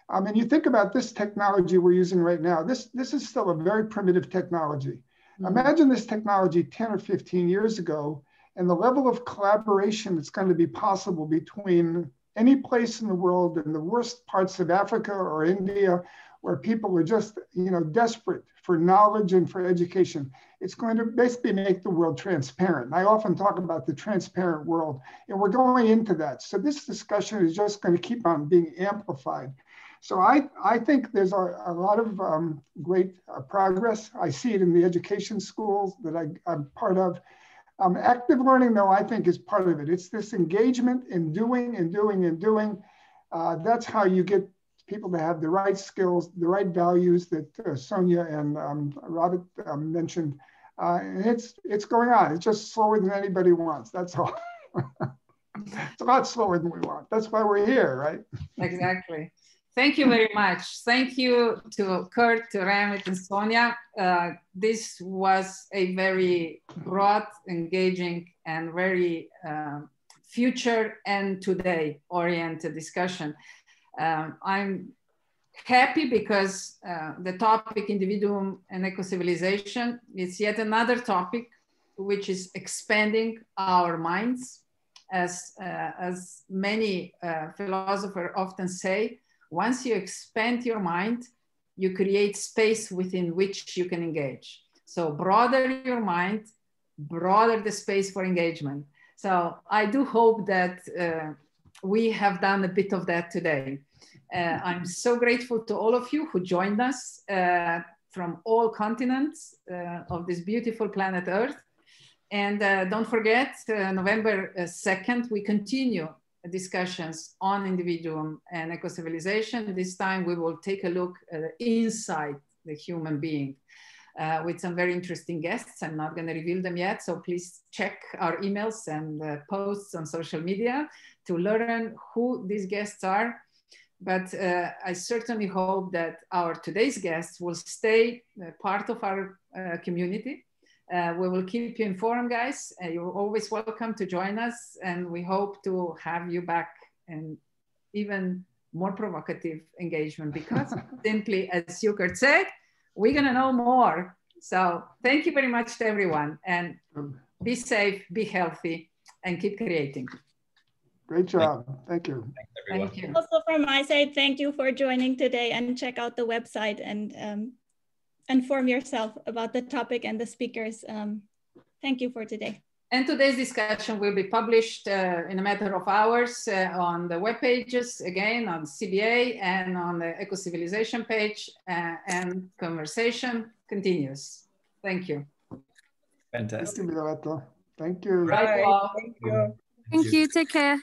S3: I mean, you think about this technology we're using right now. This, this is still a very primitive technology. Mm-hmm. Imagine this technology 10 or 15 years ago and the level of collaboration that's going to be possible between any place in the world in the worst parts of Africa or India where people are just, you know, desperate for knowledge and for education. It's going to basically make the world transparent. I often talk about the transparent world, and we're going into that. So this discussion is just going to keep on being amplified. So I, I think there's a, a lot of um, great uh, progress. I see it in the education schools that I, I'm part of. Um, active learning, though, I think is part of it. It's this engagement in doing and doing and doing. Uh, that's how you get people to have the right skills, the right values that uh, Sonja and um, Robert um, mentioned. Uh, and it's, it's going on. It's just slower than anybody wants. That's all. it's a lot slower than we want. That's why we're here, right?
S2: Exactly. Thank you very much. Thank you to Curt, to Ramit, and Sonja. Uh, this was a very broad, engaging, and very uh, future and today oriented discussion. Um, I'm happy because uh, the topic individuum and eco-civilization is yet another topic which is expanding our minds. As, uh, as many uh, philosophers often say, once you expand your mind, you create space within which you can engage. So broader your mind, broader the space for engagement. So I do hope that uh, we have done a bit of that today. Uh, I'm so grateful to all of you who joined us uh, from all continents uh, of this beautiful planet Earth. And uh, don't forget, uh, November 2nd, we continue discussions on individuum and eco-civilization. This time we will take a look inside the human being uh, with some very interesting guests. I'm not going to reveal them yet, so please check our emails and uh, posts on social media to learn who these guests are. But uh, I certainly hope that our today's guests will stay uh, part of our uh, community uh, we will keep you informed, guys. Uh, you're always welcome to join us, and we hope to have you back in even more provocative engagement because simply, as Yukert said, we're going to know more. So thank you very much to everyone, and be safe, be healthy, and keep creating.
S3: Great job. Thank you.
S2: Thank you.
S1: Also from my side, thank you for joining today and check out the website and um, inform yourself about the topic and the speakers. Um, thank you for today.
S2: And today's discussion will be published uh, in a matter of hours uh, on the web pages, again on CBA and on the eco-civilization page uh, and conversation continues. Thank you.
S5: Fantastic.
S3: Thank you, Thank you.
S2: Bye.
S4: Bye. Thank you.
S7: Thank you. Take care.